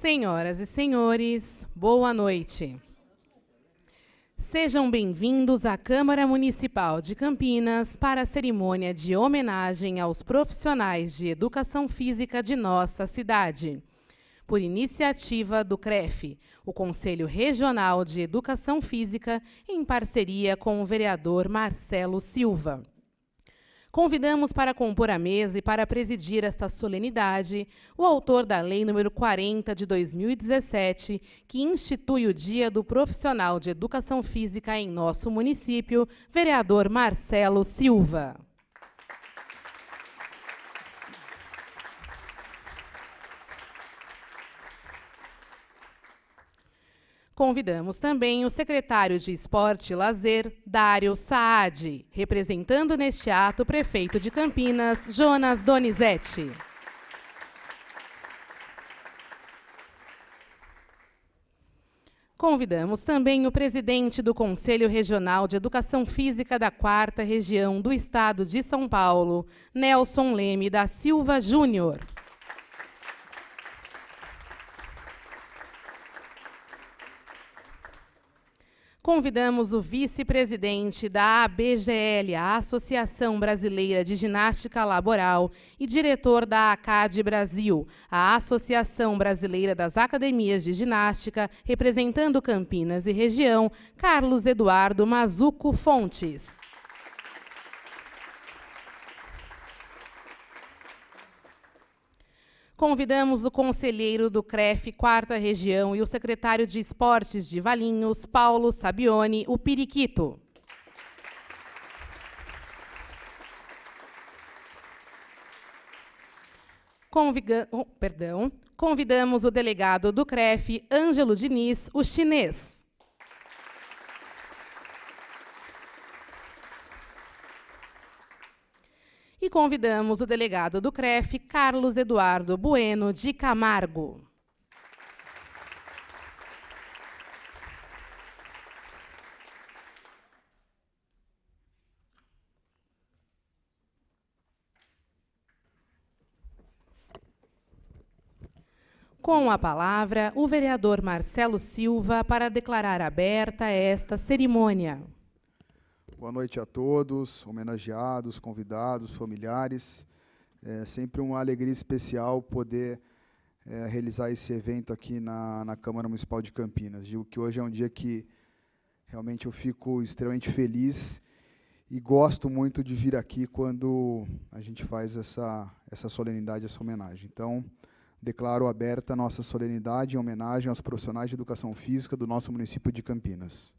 Senhoras e senhores, boa noite. Sejam bem-vindos à Câmara Municipal de Campinas para a cerimônia de homenagem aos profissionais de educação física de nossa cidade. Por iniciativa do CREF, o Conselho Regional de Educação Física, em parceria com o vereador Marcelo Silva. Convidamos para compor a mesa e para presidir esta solenidade o autor da Lei nº 40 de 2017, que institui o Dia do Profissional de Educação Física em nosso município, vereador Marcelo Silva. Convidamos também o secretário de Esporte e Lazer, Dário Saad, representando neste ato o prefeito de Campinas, Jonas Donizete. Convidamos também o presidente do Conselho Regional de Educação Física da Quarta Região do Estado de São Paulo, Nelson Leme da Silva Júnior. Convidamos o vice-presidente da ABGL, a Associação Brasileira de Ginástica Laboral, e diretor da ACAD Brasil, a Associação Brasileira das Academias de Ginástica, representando Campinas e região, Carlos Eduardo Mazuco Fontes. Convidamos o conselheiro do CREF Quarta Região e o secretário de Esportes de Valinhos, Paulo Sabione, o Periquito. Conviga oh, perdão. Convidamos o delegado do CREF, Ângelo Diniz, o chinês. E convidamos o delegado do CREF, Carlos Eduardo Bueno de Camargo. Com a palavra, o vereador Marcelo Silva para declarar aberta esta cerimônia. Boa noite a todos, homenageados, convidados, familiares. É sempre uma alegria especial poder é, realizar esse evento aqui na, na Câmara Municipal de Campinas. Digo que hoje é um dia que realmente eu fico extremamente feliz e gosto muito de vir aqui quando a gente faz essa, essa solenidade, essa homenagem. Então, declaro aberta a nossa solenidade em homenagem aos profissionais de educação física do nosso município de Campinas.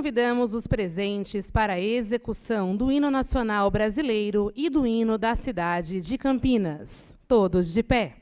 Convidamos os presentes para a execução do hino nacional brasileiro e do hino da cidade de Campinas. Todos de pé.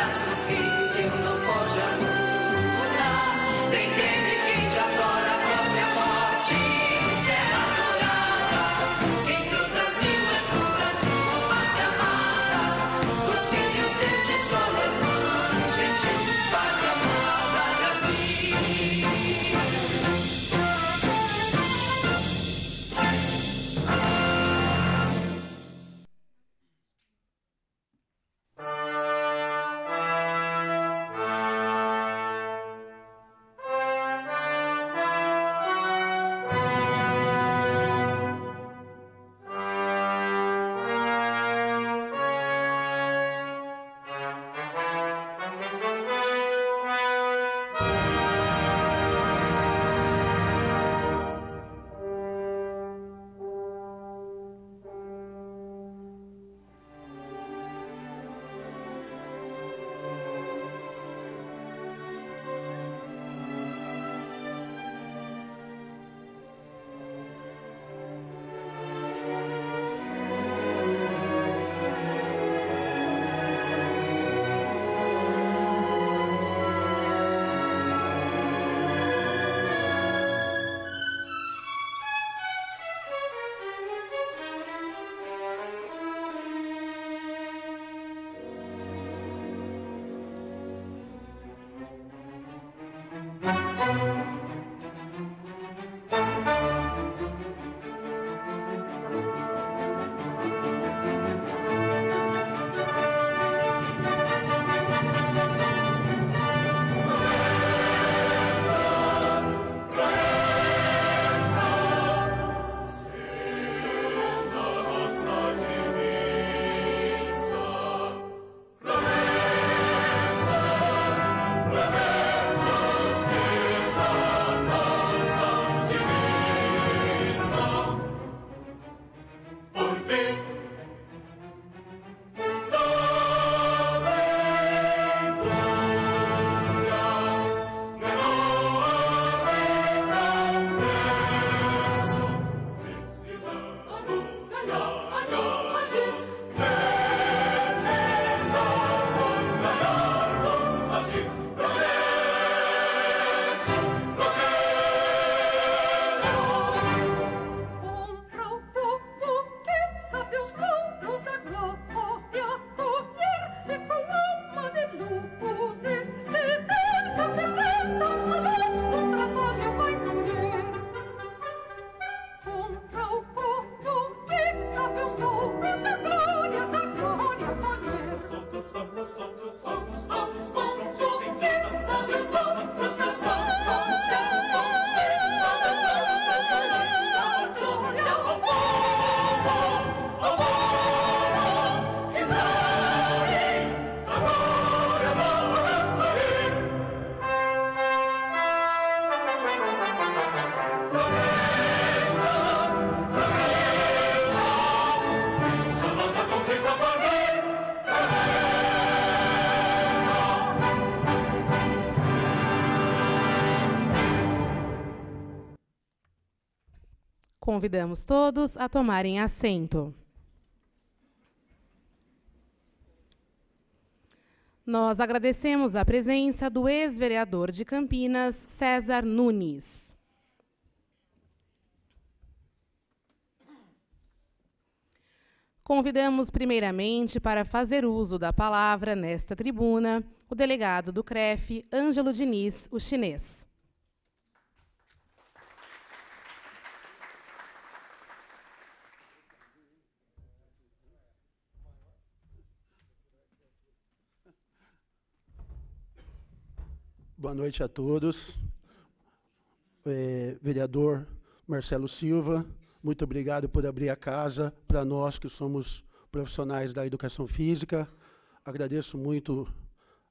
abraço, filho, eu não vou. Convidamos todos a tomarem assento. Nós agradecemos a presença do ex-vereador de Campinas, César Nunes. Convidamos primeiramente para fazer uso da palavra nesta tribuna o delegado do CREF, Ângelo Diniz, o chinês. Boa noite a todos. É, vereador Marcelo Silva, muito obrigado por abrir a casa para nós que somos profissionais da educação física. Agradeço muito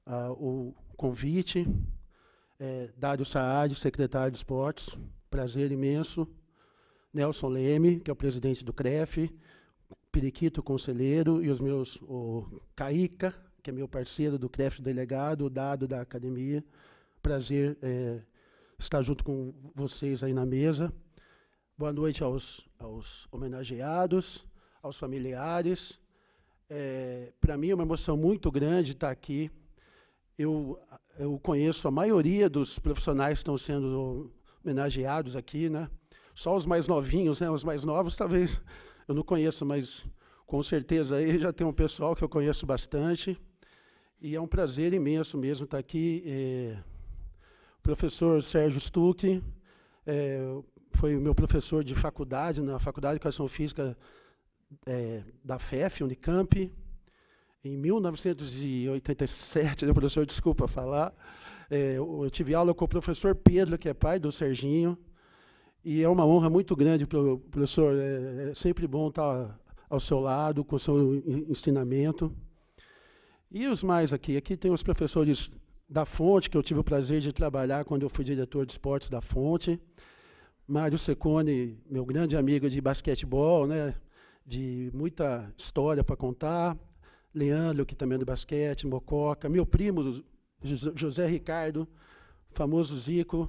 uh, o convite. É, Dário Saad, secretário de esportes, prazer imenso. Nelson Leme, que é o presidente do CREF, Periquito, conselheiro, e os meus, o Caíca, que é meu parceiro do CREF delegado, o Dado da academia, Prazer é, estar junto com vocês aí na mesa. Boa noite aos, aos homenageados, aos familiares. É, Para mim é uma emoção muito grande estar aqui. Eu, eu conheço a maioria dos profissionais que estão sendo homenageados aqui, né? Só os mais novinhos, né? Os mais novos talvez eu não conheço, mas com certeza aí já tem um pessoal que eu conheço bastante. E é um prazer imenso mesmo estar aqui. É, o professor Sérgio Stuck é, foi meu professor de faculdade, na Faculdade de Educação Física é, da FEF, Unicamp. Em 1987, né, professor, desculpa falar, é, eu tive aula com o professor Pedro, que é pai do Serginho, e é uma honra muito grande, professor. É, é sempre bom estar ao seu lado, com o seu ensinamento. E os mais aqui? Aqui tem os professores da Fonte, que eu tive o prazer de trabalhar quando eu fui diretor de esportes da Fonte. Mário Secone, meu grande amigo de basquetebol, né? de muita história para contar. Leandro, que também é do basquete, Mococa, meu primo José Ricardo, famoso Zico,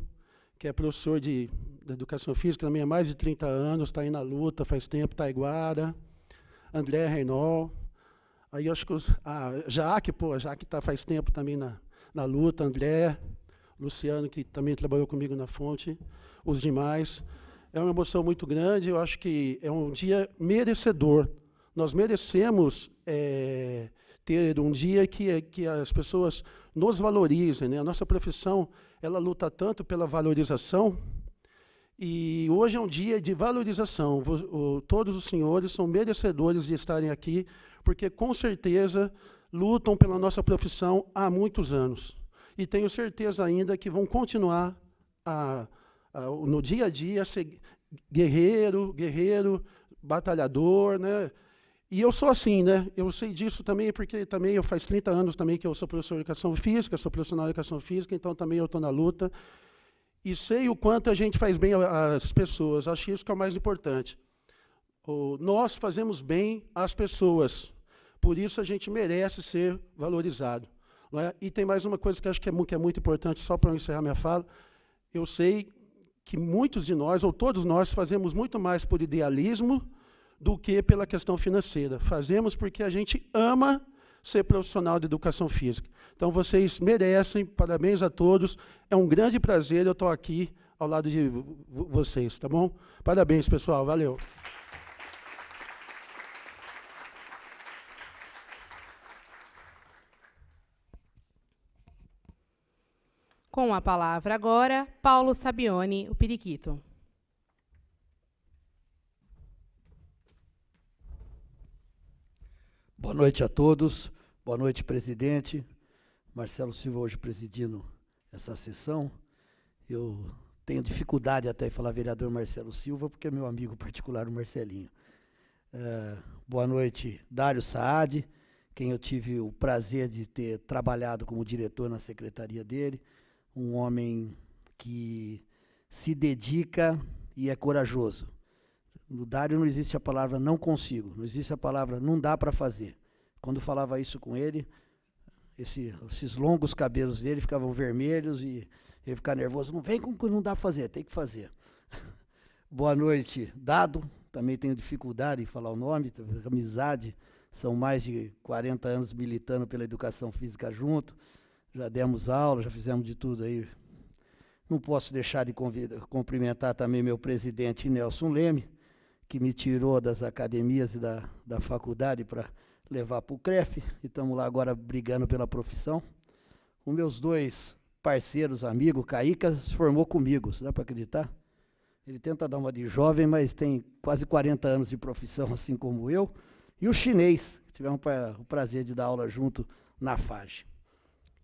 que é professor de, de educação física também há mais de 30 anos, está aí na luta, faz tempo, Taiguara, André Reinol. Aí acho que os. Ah, Jaque, pô, Jaque está faz tempo também na, na luta, André, Luciano, que também trabalhou comigo na fonte, os demais. É uma emoção muito grande, eu acho que é um dia merecedor nós merecemos é, ter um dia que, que as pessoas nos valorizem. Né? A nossa profissão ela luta tanto pela valorização e hoje é um dia de valorização. Todos os senhores são merecedores de estarem aqui, porque com certeza lutam pela nossa profissão há muitos anos. E tenho certeza ainda que vão continuar a, a, no dia a dia ser guerreiro, guerreiro, batalhador, né? E eu sou assim, né? Eu sei disso também porque também eu faz 30 anos também que eu sou professor de educação física, sou profissional de educação física, então também eu estou na luta. E sei o quanto a gente faz bem às pessoas. Acho isso que é o mais importante. O, nós fazemos bem às pessoas. Por isso a gente merece ser valorizado. É? E tem mais uma coisa que acho que é, que é muito importante, só para encerrar minha fala. Eu sei que muitos de nós, ou todos nós, fazemos muito mais por idealismo do que pela questão financeira. Fazemos porque a gente ama ser profissional de educação física. Então vocês merecem, parabéns a todos. É um grande prazer eu estou aqui ao lado de vocês, tá bom? Parabéns, pessoal. Valeu. Com a palavra agora, Paulo Sabione, o periquito. Boa noite a todos. Boa noite, presidente. Marcelo Silva hoje presidindo essa sessão. Eu tenho dificuldade até em falar vereador Marcelo Silva, porque é meu amigo particular, o Marcelinho. É, boa noite, Dário Saad, quem eu tive o prazer de ter trabalhado como diretor na secretaria dele. Um homem que se dedica e é corajoso. No Dário não existe a palavra não consigo, não existe a palavra não dá para fazer. Quando falava isso com ele, esse, esses longos cabelos dele ficavam vermelhos e ele ficava nervoso. Não vem com que não dá para fazer, tem que fazer. Boa noite, Dado. Também tenho dificuldade em falar o nome, amizade. São mais de 40 anos militando pela educação física junto. Já demos aula, já fizemos de tudo aí. Não posso deixar de cumprimentar também meu presidente Nelson Leme, que me tirou das academias e da, da faculdade para levar para o CREF, e estamos lá agora brigando pela profissão. Os meus dois parceiros, amigos, Caíca se formou comigo, dá para acreditar? Ele tenta dar uma de jovem, mas tem quase 40 anos de profissão, assim como eu. E o chinês, tivemos o prazer de dar aula junto na FAGE.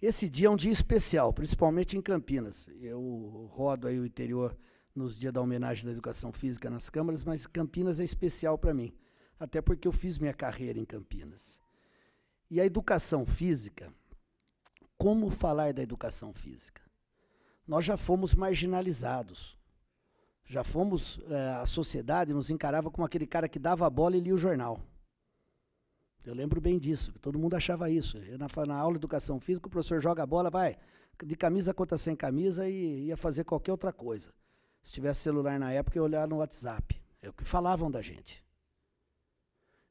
Esse dia é um dia especial, principalmente em Campinas. Eu rodo aí o interior nos dias da homenagem da educação física nas câmaras, mas Campinas é especial para mim, até porque eu fiz minha carreira em Campinas. E a educação física, como falar da educação física? Nós já fomos marginalizados. Já fomos, é, a sociedade nos encarava como aquele cara que dava a bola e lia o jornal. Eu lembro bem disso, todo mundo achava isso. Na, na, aula de educação física, o professor joga a bola, vai de camisa contra sem camisa e ia fazer qualquer outra coisa. Se tivesse celular na época, eu olhar no WhatsApp. É o que falavam da gente.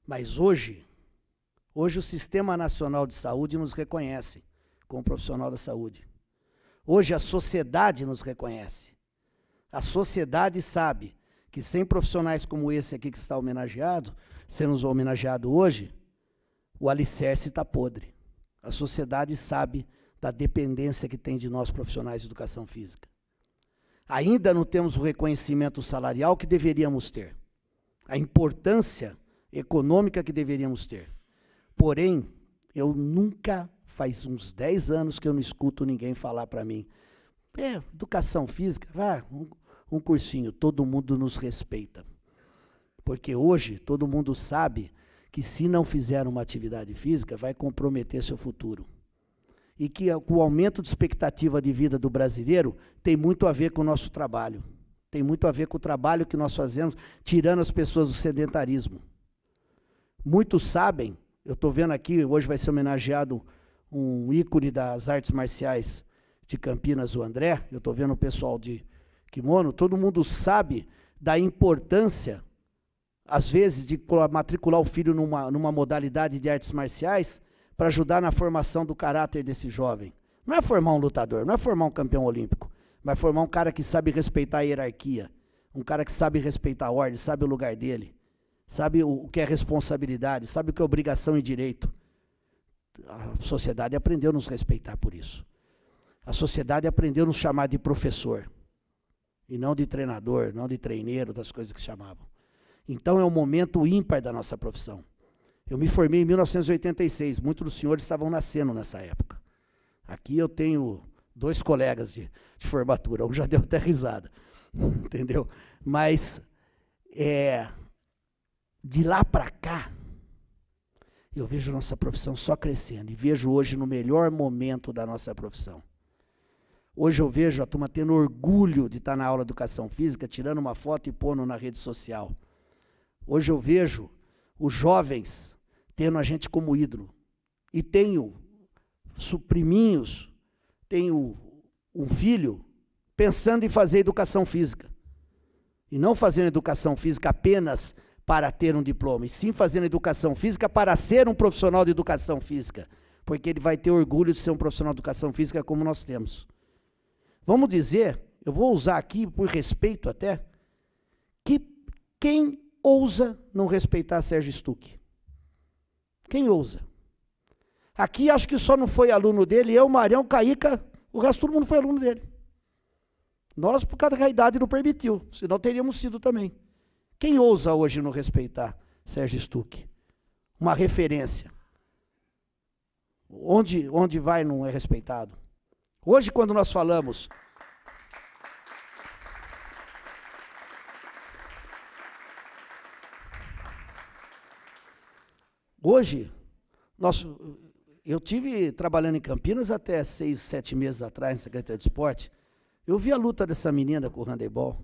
Mas hoje, Hoje o Sistema Nacional de Saúde nos reconhece como profissional da saúde. Hoje a sociedade nos reconhece. A sociedade sabe que sem profissionais como esse aqui que está homenageado, sendo homenageado hoje, o alicerce está podre. A sociedade sabe da dependência que tem de nós profissionais de educação física. Ainda não temos o reconhecimento salarial que deveríamos ter, a importância econômica que deveríamos ter. Porém, eu nunca, faz uns 10 anos que eu não escuto ninguém falar para mim, é, educação física, vá, um, um cursinho, todo mundo nos respeita. Porque hoje todo mundo sabe que se não fizer uma atividade física, vai comprometer seu futuro e que o aumento de expectativa de vida do brasileiro tem muito a ver com o nosso trabalho. Tem muito a ver com o trabalho que nós fazemos, tirando as pessoas do sedentarismo. Muitos sabem, eu estou vendo aqui, hoje vai ser homenageado um ícone das artes marciais de Campinas, o André, eu estou vendo o pessoal de kimono, todo mundo sabe da importância, às vezes, de matricular o filho numa, numa modalidade de artes marciais, para ajudar na formação do caráter desse jovem. Não é formar um lutador, não é formar um campeão olímpico, mas formar um cara que sabe respeitar a hierarquia, um cara que sabe respeitar a ordem, sabe o lugar dele, sabe o que é responsabilidade, sabe o que é obrigação e direito. A sociedade aprendeu a nos respeitar por isso. A sociedade aprendeu a nos chamar de professor, e não de treinador, não de treineiro, das coisas que chamavam. Então é um momento ímpar da nossa profissão. Eu me formei em 1986, muitos dos senhores estavam nascendo nessa época. Aqui eu tenho dois colegas de, de formatura, um já deu até risada, entendeu? Mas é, de lá para cá, eu vejo nossa profissão só crescendo e vejo hoje no melhor momento da nossa profissão. Hoje eu vejo a turma tendo orgulho de estar na aula de educação física, tirando uma foto e pondo na rede social. Hoje eu vejo os jovens tendo a gente como ídolo. E tenho supriminhos, tenho um filho pensando em fazer educação física. E não fazendo educação física apenas para ter um diploma, e sim fazendo educação física para ser um profissional de educação física, porque ele vai ter orgulho de ser um profissional de educação física como nós temos. Vamos dizer, eu vou usar aqui por respeito até, que quem ousa não respeitar Sérgio Stuck? Quem ousa? Aqui acho que só não foi aluno dele, eu, Marião, Caíca, o resto todo mundo foi aluno dele. Nós, por causa da idade, não permitiu, senão teríamos sido também. Quem ousa hoje não respeitar Sérgio Stuck? Uma referência. Onde, onde vai não é respeitado. Hoje, quando nós falamos Hoje, nós, eu tive trabalhando em Campinas até seis, sete meses atrás, na Secretaria de Esporte. Eu vi a luta dessa menina com o handebol.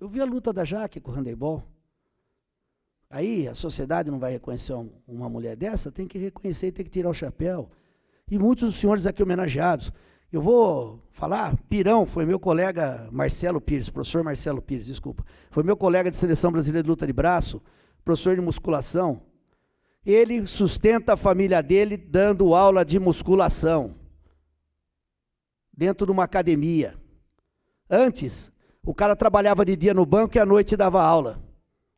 Eu vi a luta da Jaque com o handebol. Aí a sociedade não vai reconhecer uma mulher dessa, tem que reconhecer e tem que tirar o chapéu. E muitos dos senhores aqui homenageados. Eu vou falar, Pirão foi meu colega Marcelo Pires, professor Marcelo Pires, desculpa. Foi meu colega de seleção brasileira de luta de braço, professor de musculação ele sustenta a família dele dando aula de musculação dentro de uma academia. Antes, o cara trabalhava de dia no banco e à noite dava aula,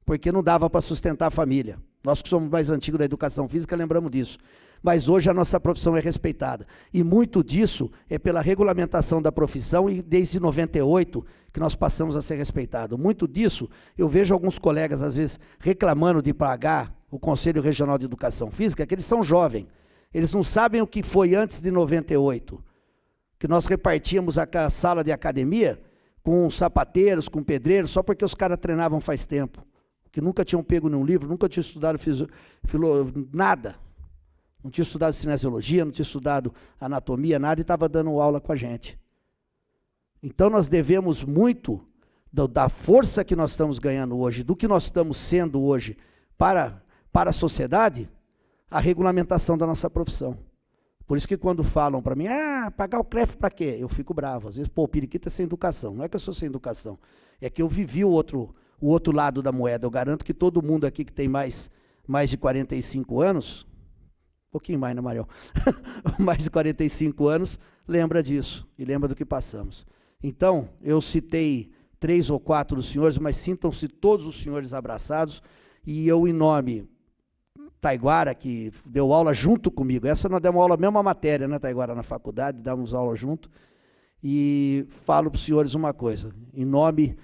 porque não dava para sustentar a família. Nós que somos mais antigos da educação física lembramos disso. Mas hoje a nossa profissão é respeitada. E muito disso é pela regulamentação da profissão e desde 98 que nós passamos a ser respeitados. Muito disso eu vejo alguns colegas às vezes reclamando de pagar o Conselho Regional de Educação Física, que eles são jovens. Eles não sabem o que foi antes de 98. Que nós repartíamos a sala de academia com sapateiros, com pedreiros, só porque os caras treinavam faz tempo. Que nunca tinham pego nenhum livro, nunca tinham estudado filo, nada. Não tinha estudado cinesiologia, não tinha estudado anatomia, nada, e estava dando aula com a gente. Então nós devemos muito da força que nós estamos ganhando hoje, do que nós estamos sendo hoje, para para a sociedade a regulamentação da nossa profissão. Por isso que quando falam para mim, ah, pagar o CREF para quê? Eu fico bravo. Às vezes, pô, o periquito é sem educação. Não é que eu sou sem educação. É que eu vivi o outro, o outro lado da moeda. Eu garanto que todo mundo aqui que tem mais mais de 45 anos, um pouquinho mais, né, Mariel? mais de 45 anos, lembra disso e lembra do que passamos. Então, eu citei três ou quatro dos senhores, mas sintam-se todos os senhores abraçados, e eu, em nome Taiguara, que deu aula junto comigo, essa nós demos aula, mesma matéria, né, Taiguara, na faculdade, damos aula junto, e falo para os senhores uma coisa, em nome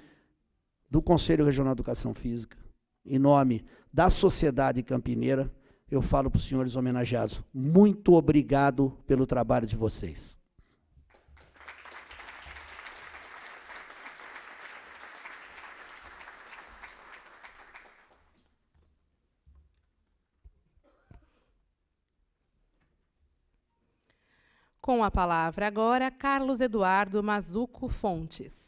do Conselho Regional de Educação Física, em nome da sociedade campineira, eu falo para os senhores homenageados, muito obrigado pelo trabalho de vocês. Com a palavra agora, Carlos Eduardo Mazuco Fontes.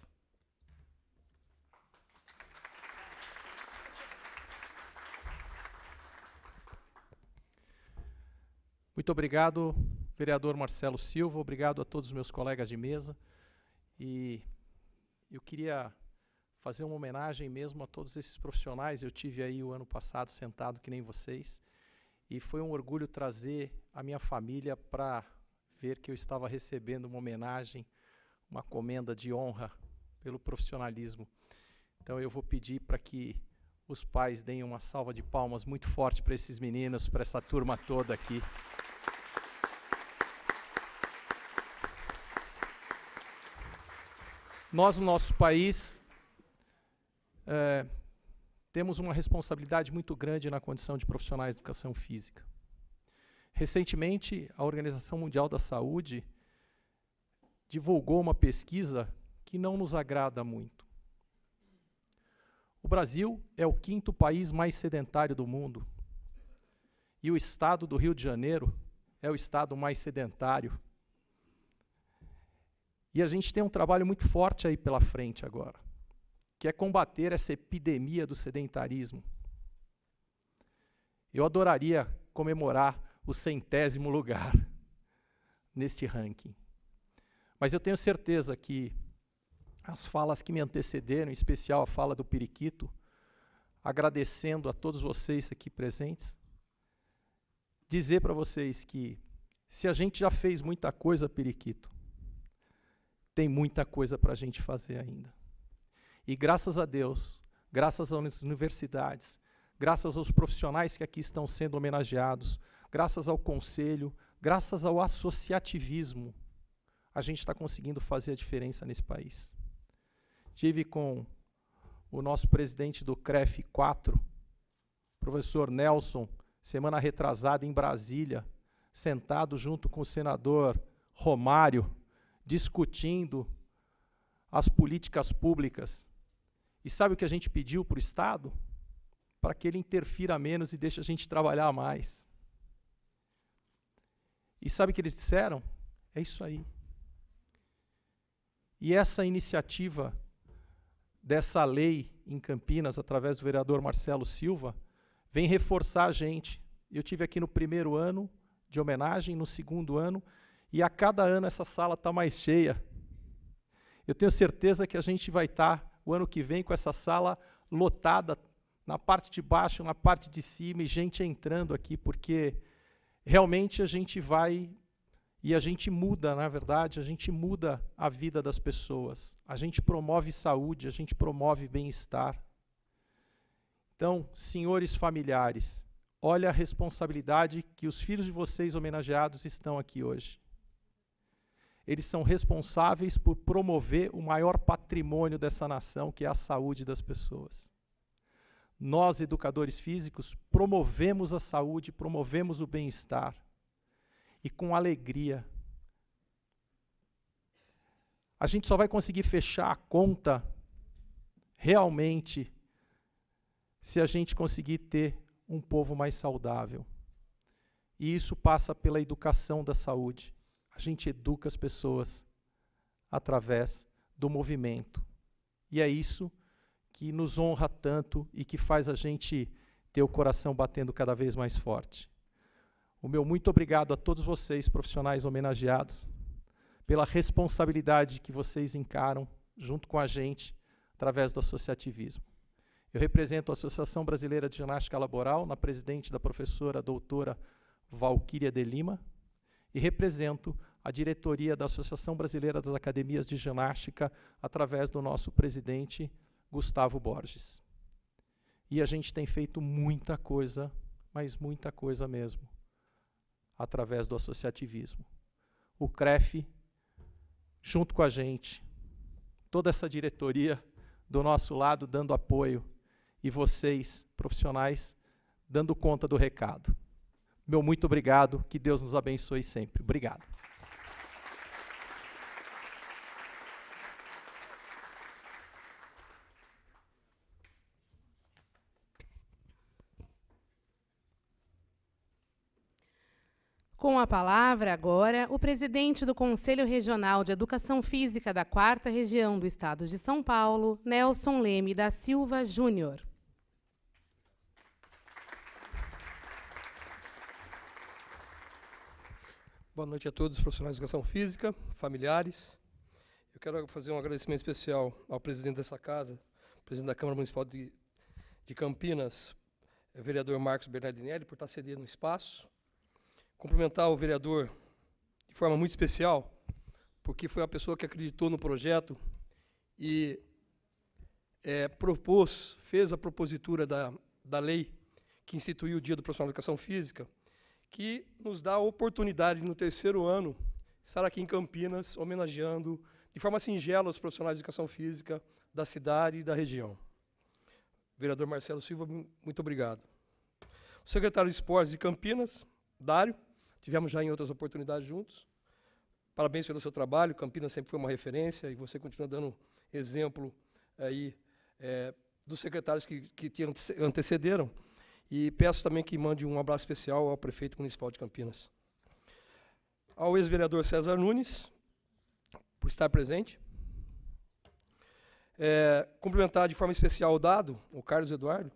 Muito obrigado, vereador Marcelo Silva, obrigado a todos os meus colegas de mesa. E eu queria fazer uma homenagem mesmo a todos esses profissionais. Eu tive aí o ano passado sentado que nem vocês. E foi um orgulho trazer a minha família para ver que eu estava recebendo uma homenagem, uma comenda de honra pelo profissionalismo. Então eu vou pedir para que os pais deem uma salva de palmas muito forte para esses meninos, para essa turma toda aqui. Nós, no nosso país, é, temos uma responsabilidade muito grande na condição de profissionais de educação física. Recentemente, a Organização Mundial da Saúde divulgou uma pesquisa que não nos agrada muito. O Brasil é o quinto país mais sedentário do mundo. E o estado do Rio de Janeiro é o estado mais sedentário. E a gente tem um trabalho muito forte aí pela frente agora, que é combater essa epidemia do sedentarismo. Eu adoraria comemorar o centésimo lugar neste ranking. Mas eu tenho certeza que as falas que me antecederam, em especial a fala do Periquito, agradecendo a todos vocês aqui presentes, dizer para vocês que se a gente já fez muita coisa, Periquito, tem muita coisa para a gente fazer ainda. E graças a Deus, graças às universidades, graças aos profissionais que aqui estão sendo homenageados, graças ao conselho, graças ao associativismo, a gente está conseguindo fazer a diferença nesse país. Tive com o nosso presidente do CREF 4, professor Nelson, semana retrasada em Brasília, sentado junto com o senador Romário, discutindo as políticas públicas. E sabe o que a gente pediu para o Estado? Para que ele interfira menos e deixe a gente trabalhar mais. E sabe o que eles disseram? É isso aí. E essa iniciativa dessa lei em Campinas, através do vereador Marcelo Silva, vem reforçar a gente. Eu tive aqui no primeiro ano de homenagem, no segundo ano, e a cada ano essa sala está mais cheia. Eu tenho certeza que a gente vai estar tá, o ano que vem com essa sala lotada na parte de baixo, na parte de cima e gente entrando aqui, porque realmente a gente vai e a gente muda, na verdade, a gente muda a vida das pessoas. A gente promove saúde, a gente promove bem-estar. Então, senhores familiares, olha a responsabilidade que os filhos de vocês homenageados estão aqui hoje. Eles são responsáveis por promover o maior patrimônio dessa nação, que é a saúde das pessoas nós, educadores físicos, promovemos a saúde, promovemos o bem-estar. E com alegria. A gente só vai conseguir fechar a conta realmente se a gente conseguir ter um povo mais saudável. E isso passa pela educação da saúde. A gente educa as pessoas através do movimento. E é isso que nos honra tanto e que faz a gente ter o coração batendo cada vez mais forte. O meu muito obrigado a todos vocês, profissionais homenageados, pela responsabilidade que vocês encaram junto com a gente através do associativismo. Eu represento a Associação Brasileira de Ginástica Laboral, na presidente da professora doutora Valquíria de Lima, e represento a diretoria da Associação Brasileira das Academias de Ginástica, através do nosso presidente, Gustavo Borges. E a gente tem feito muita coisa, mas muita coisa mesmo, através do associativismo. O CREF, junto com a gente, toda essa diretoria do nosso lado dando apoio e vocês, profissionais, dando conta do recado. Meu muito obrigado, que Deus nos abençoe sempre. Obrigado. Com a palavra, agora, o presidente do Conselho Regional de Educação Física da Quarta Região do Estado de São Paulo, Nelson Leme da Silva Júnior. Boa noite a todos os profissionais de educação física, familiares. Eu quero fazer um agradecimento especial ao presidente dessa casa, presidente da Câmara Municipal de, de Campinas, vereador Marcos Bernardinelli, por estar cedendo um espaço. Cumprimentar o vereador de forma muito especial, porque foi a pessoa que acreditou no projeto e é, propôs, fez a propositura da, da lei que instituiu o Dia do Profissional de Educação Física, que nos dá a oportunidade, no terceiro ano, estar aqui em Campinas, homenageando de forma singela os profissionais de educação física da cidade e da região. Vereador Marcelo Silva, muito obrigado. O secretário de Esportes de Campinas, Dário, tivemos já em outras oportunidades juntos. Parabéns pelo seu trabalho, Campinas sempre foi uma referência e você continua dando exemplo aí é, dos secretários que, que te antecederam. E peço também que mande um abraço especial ao prefeito municipal de Campinas. Ao ex-vereador César Nunes, por estar presente. É, cumprimentar de forma especial o dado, o Carlos Eduardo,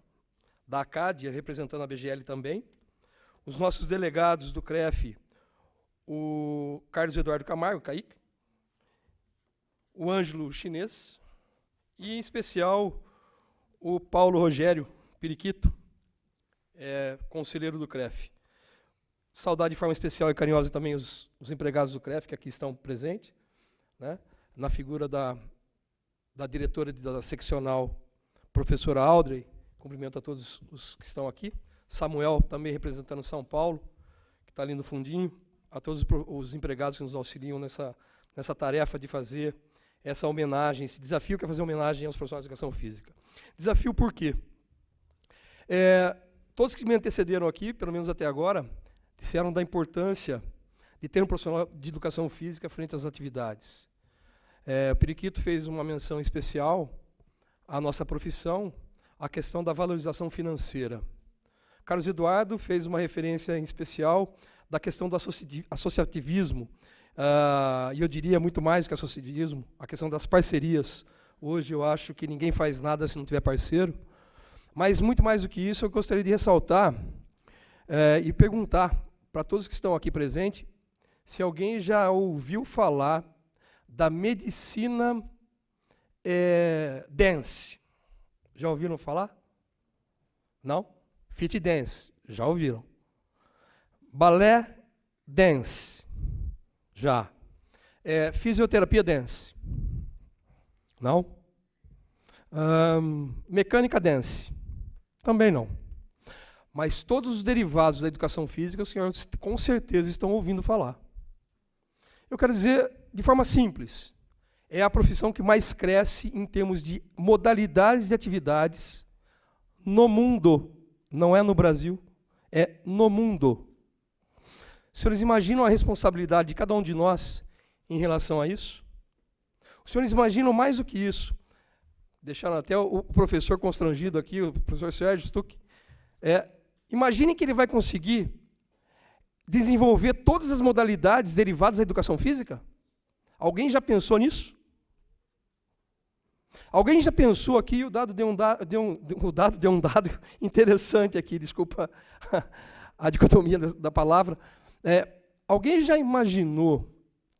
da Acádia, representando a BGL também. Os nossos delegados do CREF, o Carlos Eduardo Camargo, Kaique, o Ângelo Chinês, e em especial o Paulo Rogério Periquito, é, conselheiro do CREF. Saudade de forma especial e carinhosa também os, os empregados do CREF, que aqui estão presentes, né, na figura da, da diretora da seccional, professora Audrey, cumprimento a todos os que estão aqui, Samuel, também representando São Paulo, que está ali no fundinho, a todos os empregados que nos auxiliam nessa, nessa tarefa de fazer essa homenagem, esse desafio que é fazer homenagem aos profissionais de educação física. Desafio por quê? É, Todos que me antecederam aqui, pelo menos até agora, disseram da importância de ter um profissional de educação física frente às atividades. É, o Periquito fez uma menção especial à nossa profissão, à questão da valorização financeira. Carlos Eduardo fez uma referência em especial da questão do associativismo, uh, e eu diria muito mais que associativismo, a questão das parcerias. Hoje eu acho que ninguém faz nada se não tiver parceiro. Mas, muito mais do que isso, eu gostaria de ressaltar é, e perguntar para todos que estão aqui presentes se alguém já ouviu falar da medicina é, dance. Já ouviram falar? Não? Fit dance. Já ouviram. Balé dance. Já. É, fisioterapia dance. Não? Mecânica dance. Também não. Mas todos os derivados da educação física, os senhores com certeza estão ouvindo falar. Eu quero dizer de forma simples: é a profissão que mais cresce em termos de modalidades de atividades no mundo. Não é no Brasil, é no mundo. Os senhores imaginam a responsabilidade de cada um de nós em relação a isso? Os senhores imaginam mais do que isso? deixaram até o, professor constrangido aqui, o professor Sérgio Stuck. É, imagine que ele vai conseguir desenvolver todas as modalidades derivadas da educação física? Alguém já pensou nisso? Alguém já pensou aqui, o dado deu um, da, deu um, o dado deu um dado interessante aqui, desculpa a dicotomia da, da palavra. É, alguém já imaginou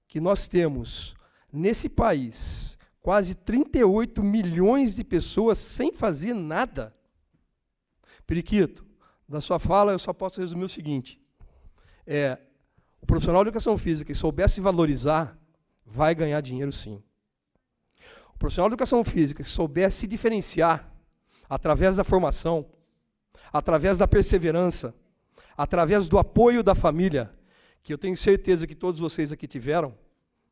que nós temos, nesse país, quase 38 milhões de pessoas sem fazer nada. Periquito, da sua fala eu só posso resumir o seguinte: é, o profissional de educação física que soubesse valorizar, vai ganhar dinheiro sim. O profissional de educação física que soubesse se diferenciar através da formação, através da perseverança, através do apoio da família, que eu tenho certeza que todos vocês aqui tiveram,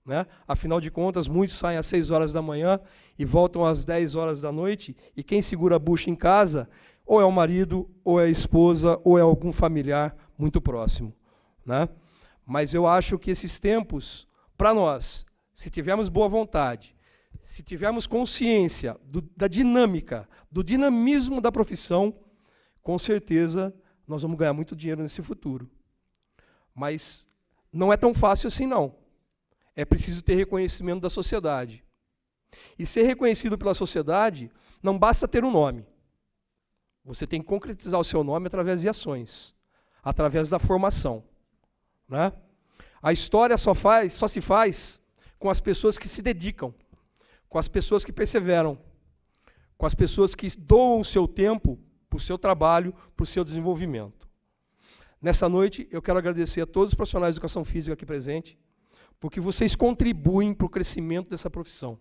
né? Afinal de contas, muitos saem às 6 horas da manhã e voltam às 10 horas da noite, e quem segura a bucha em casa ou é o marido, ou é a esposa, ou é algum familiar muito próximo. Né? Mas eu acho que esses tempos, para nós, se tivermos boa vontade, se tivermos consciência do, da dinâmica, do dinamismo da profissão, com certeza nós vamos ganhar muito dinheiro nesse futuro. Mas não é tão fácil assim, não. É preciso ter reconhecimento da sociedade. E ser reconhecido pela sociedade não basta ter um nome. Você tem que concretizar o seu nome através de ações, através da formação. Né? A história só, faz, só se faz com as pessoas que se dedicam, com as pessoas que perseveram, com as pessoas que doam o seu tempo para o seu trabalho, para o seu desenvolvimento. Nessa noite, eu quero agradecer a todos os profissionais de educação física aqui presentes, porque vocês contribuem para o crescimento dessa profissão.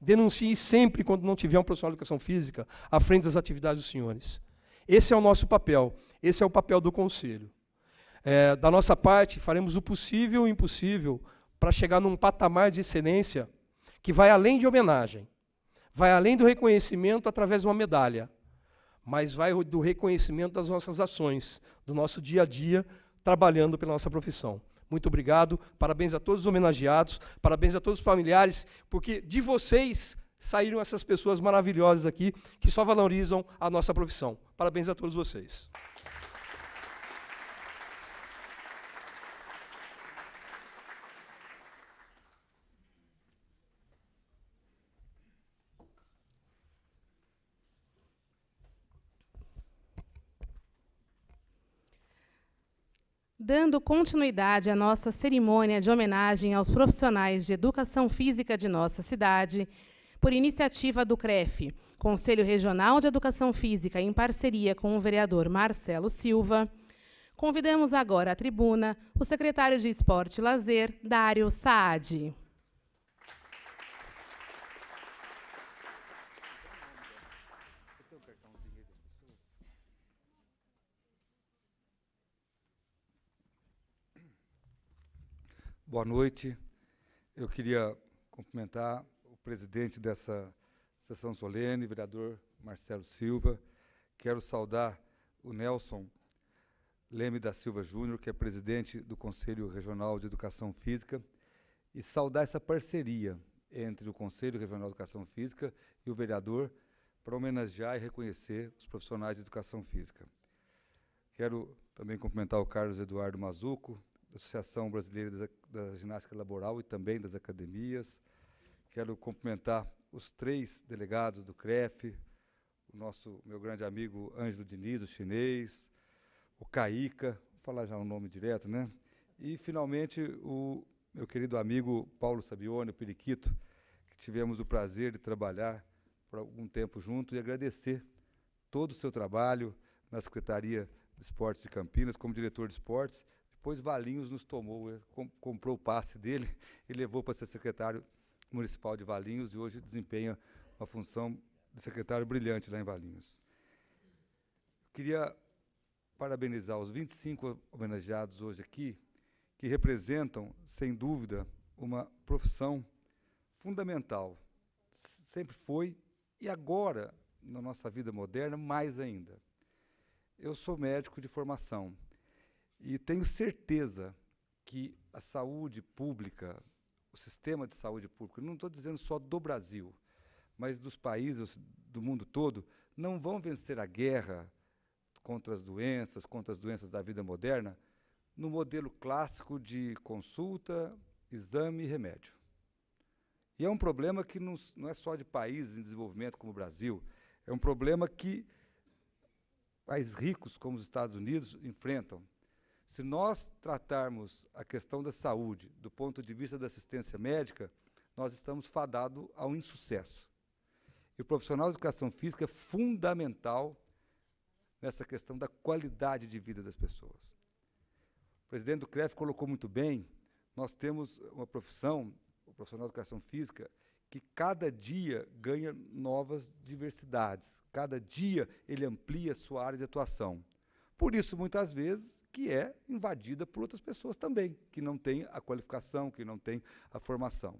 Denuncie sempre quando não tiver um profissional de educação física à frente das atividades dos senhores. Esse é o nosso papel, esse é o papel do conselho. É, da nossa parte, faremos o possível e o impossível para chegar num patamar de excelência que vai além de homenagem, vai além do reconhecimento através de uma medalha, mas vai do reconhecimento das nossas ações, do nosso dia a dia, trabalhando pela nossa profissão. Muito obrigado. Parabéns a todos os homenageados, parabéns a todos os familiares, porque de vocês saíram essas pessoas maravilhosas aqui que só valorizam a nossa profissão. Parabéns a todos vocês. Dando continuidade à nossa cerimônia de homenagem aos profissionais de educação física de nossa cidade, por iniciativa do CREF, Conselho Regional de Educação Física, em parceria com o vereador Marcelo Silva, convidamos agora à tribuna o secretário de Esporte e Lazer, Dário Saad. Boa noite. Eu queria cumprimentar o presidente dessa sessão solene, vereador Marcelo Silva. Quero saudar o Nelson Leme da Silva Júnior, que é presidente do Conselho Regional de Educação Física, e saudar essa parceria entre o Conselho Regional de Educação Física e o vereador para homenagear e reconhecer os profissionais de educação física. Quero também cumprimentar o Carlos Eduardo Mazuco, da Associação Brasileira da, Ginástica Laboral e também das academias. Quero cumprimentar os três delegados do CREF, o nosso meu grande amigo Ângelo Diniz, o chinês, o Caíca, vou falar já o nome direto, né? E finalmente o meu querido amigo Paulo Sabione, o Periquito, que tivemos o prazer de trabalhar por algum tempo junto e agradecer todo o seu trabalho na Secretaria de Esportes de Campinas, como diretor de esportes, depois Valinhos nos tomou, com, comprou o passe dele e levou para ser secretário municipal de Valinhos e hoje desempenha uma função de secretário brilhante lá em Valinhos. queria parabenizar os 25 homenageados hoje aqui, que representam, sem dúvida, uma profissão fundamental. Sempre foi e agora, na nossa vida moderna, mais ainda. Eu sou médico de formação e tenho certeza que a saúde pública, o sistema de saúde pública, não estou dizendo só do Brasil, mas dos países do mundo todo, não vão vencer a guerra contra as doenças, contra as doenças da vida moderna, no modelo clássico de consulta, exame e remédio. E é um problema que não, não é só de países em desenvolvimento como o Brasil, é um problema que países ricos como os Estados Unidos enfrentam. Se nós tratarmos a questão da saúde do ponto de vista da assistência médica, nós estamos fadados ao insucesso. E o profissional de educação física é fundamental nessa questão da qualidade de vida das pessoas. O presidente do CREF colocou muito bem, nós temos uma profissão, o profissional de educação física, que cada dia ganha novas diversidades, cada dia ele amplia sua área de atuação. Por isso, muitas vezes, que é invadida por outras pessoas também, que não têm a qualificação, que não têm a formação.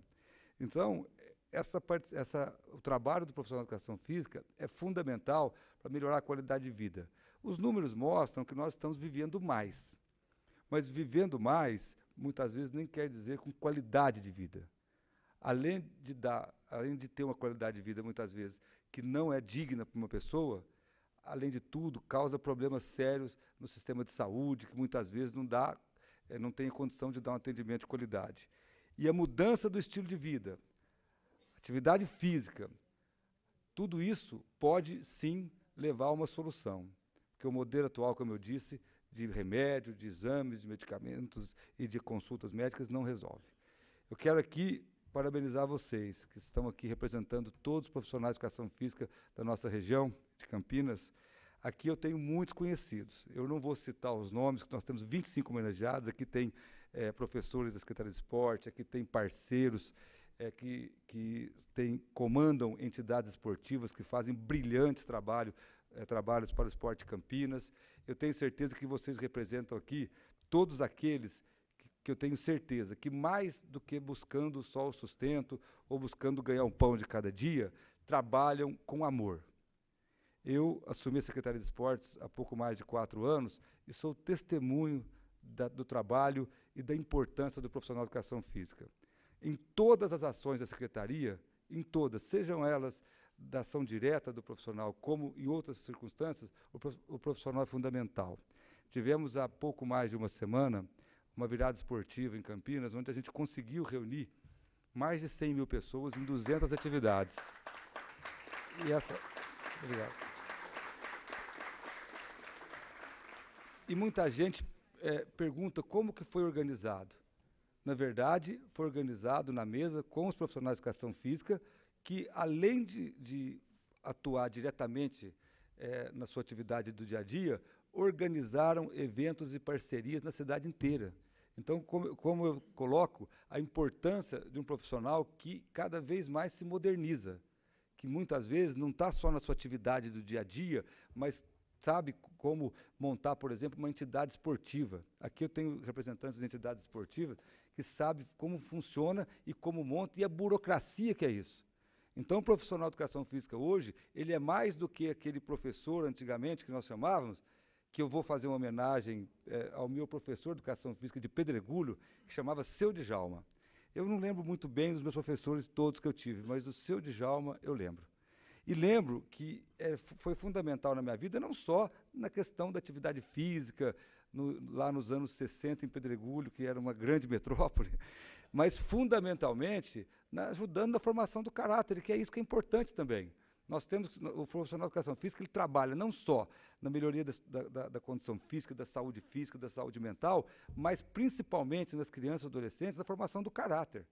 Então, essa parte, essa, o trabalho do profissional de educação física é fundamental para melhorar a qualidade de vida. Os números mostram que nós estamos vivendo mais. Mas vivendo mais, muitas vezes, nem quer dizer com qualidade de vida. Além de, dar, além de ter uma qualidade de vida, muitas vezes, que não é digna para uma pessoa, além de tudo, causa problemas sérios no sistema de saúde, que muitas vezes não dá, é, não tem condição de dar um atendimento de qualidade. E a mudança do estilo de vida, atividade física, tudo isso pode sim levar a uma solução. Porque o modelo atual, como eu disse, de remédio, de exames, de medicamentos e de consultas médicas não resolve. Eu quero aqui parabenizar vocês, que estão aqui representando todos os profissionais de educação física da nossa região, de Campinas. Aqui eu tenho muitos conhecidos. Eu não vou citar os nomes, que nós temos 25 homenageados. Aqui tem é, professores da Secretaria de Esporte, aqui tem parceiros é, que, que tem, comandam entidades esportivas que fazem brilhantes trabalho, é, trabalhos para o esporte Campinas. Eu tenho certeza que vocês representam aqui todos aqueles que eu tenho certeza que mais do que buscando só o sustento ou buscando ganhar um pão de cada dia, trabalham com amor. Eu assumi a Secretaria de Esportes há pouco mais de quatro anos e sou testemunho da, do trabalho e da importância do profissional de educação física. Em todas as ações da Secretaria, em todas, sejam elas da ação direta do profissional, como em outras circunstâncias, o, profissional é fundamental. Tivemos há pouco mais de uma semana uma virada esportiva em Campinas, onde a gente conseguiu reunir mais de 100 mil pessoas em 200 atividades. E essa. Obrigado. E muita gente é, pergunta como que foi organizado. Na verdade, foi organizado na mesa com os profissionais de educação física, que além de, de atuar diretamente é, na sua atividade do dia a dia, organizaram eventos e parcerias na cidade inteira. Então, como, como, eu coloco, a importância de um profissional que cada vez mais se moderniza, que muitas vezes não está só na sua atividade do dia a dia, mas sabe como montar, por exemplo, uma entidade esportiva. Aqui eu tenho representantes de entidades esportivas que sabem como funciona e como monta e a burocracia que é isso. Então, o profissional de educação física hoje, ele é mais do que aquele professor antigamente que nós chamávamos, que eu vou fazer uma homenagem é, ao meu professor de educação física de Pedregulho, que chamava Seu Djalma. Eu não lembro muito bem dos meus professores todos que eu tive, mas do Seu Djalma eu lembro. E lembro que é, foi fundamental na minha vida, não só na questão da atividade física, no, lá nos anos 60 em Pedregulho, que era uma grande metrópole, mas fundamentalmente na, ajudando na formação do caráter, que é isso que é importante também. Nós temos o profissional de educação física, ele trabalha não só na melhoria da, da, da, condição física, da saúde física, da saúde mental, mas principalmente nas crianças e adolescentes, na formação do caráter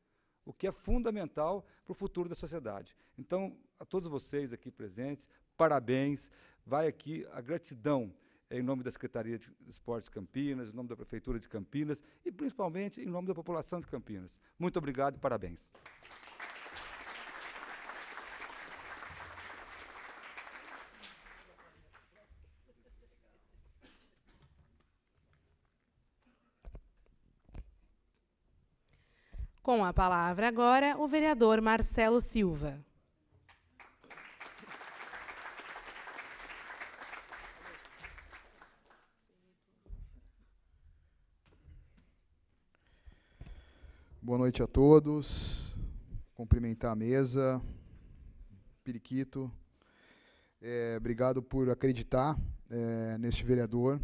o que é fundamental para o futuro da sociedade. Então, a todos vocês aqui presentes, parabéns. Vai aqui a gratidão em nome da Secretaria de Esportes Campinas, em nome da Prefeitura de Campinas e principalmente em nome da população de Campinas. Muito obrigado e parabéns. Com a palavra agora, o vereador Marcelo Silva. Boa noite a todos. Cumprimentar a mesa. Periquito. É, obrigado por acreditar é, neste vereador,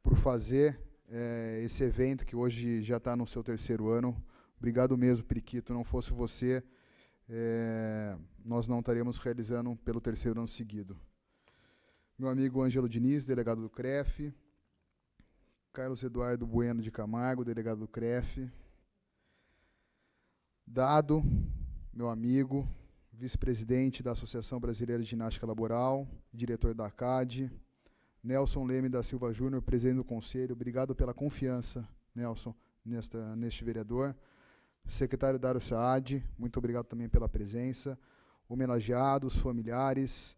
por fazer é, esse evento que hoje já está no seu terceiro ano Obrigado mesmo, Periquito. Não fosse você, é, nós não estaríamos realizando pelo terceiro ano seguido. Meu amigo Ângelo Diniz, delegado do CREF. Carlos Eduardo Bueno de Camargo, delegado do CREF. Dado, meu amigo, vice-presidente da Associação Brasileira de Ginástica Laboral, diretor da ACAD, Nelson Leme da Silva Júnior, presidente do conselho, obrigado pela confiança, Nelson, nesta, neste vereador. Secretário Dário Saad, muito obrigado também pela presença. Homenageados, familiares,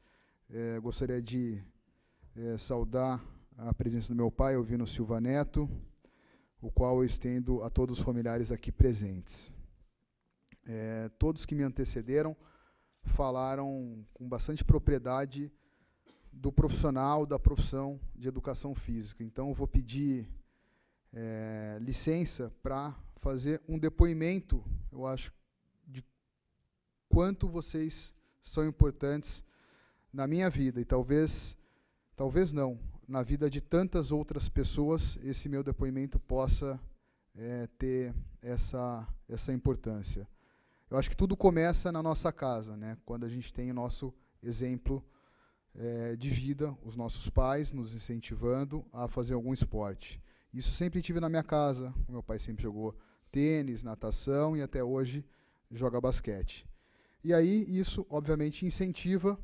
eh, gostaria de eh, saudar a presença do meu pai, Ovino Silva Neto, o qual eu estendo a todos os familiares aqui presentes. É, todos que me antecederam falaram com bastante propriedade do profissional, da profissão de educação física. Então, eu vou pedir licença para fazer um depoimento, eu acho, de quanto vocês são importantes na minha vida. E talvez, talvez não, na vida de tantas outras pessoas, esse meu depoimento possa é, ter essa, essa importância. Eu acho que tudo começa na nossa casa, né? quando a gente tem o nosso exemplo é, de vida, os nossos pais nos incentivando a fazer algum esporte. Isso sempre tive na minha casa. Meu pai sempre jogou tênis, natação e até hoje joga basquete. E aí isso, obviamente, incentiva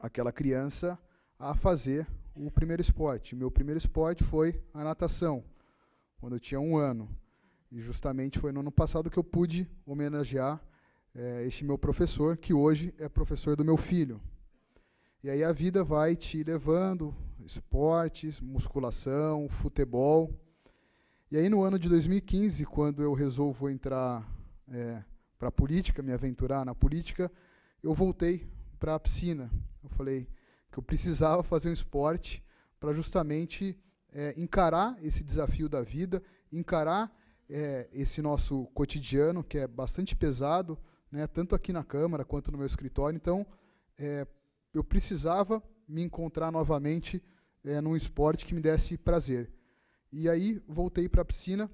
aquela criança a fazer o primeiro esporte. Meu primeiro esporte foi a natação, quando eu tinha um ano. E justamente foi no ano passado que eu pude homenagear é, este meu professor, que hoje é professor do meu filho. E aí a vida vai te levando, esportes, musculação, futebol. E aí no ano de 2015, quando eu resolvo entrar é, para a política, me aventurar na política, eu voltei para a piscina. Eu falei, que eu precisava fazer um esporte para justamente é, encarar esse desafio da vida, encarar é, esse nosso cotidiano, que é bastante pesado, né, tanto aqui na Câmara quanto no meu escritório. Então, é, eu precisava me encontrar novamente é, num esporte que me desse prazer. E aí voltei para a piscina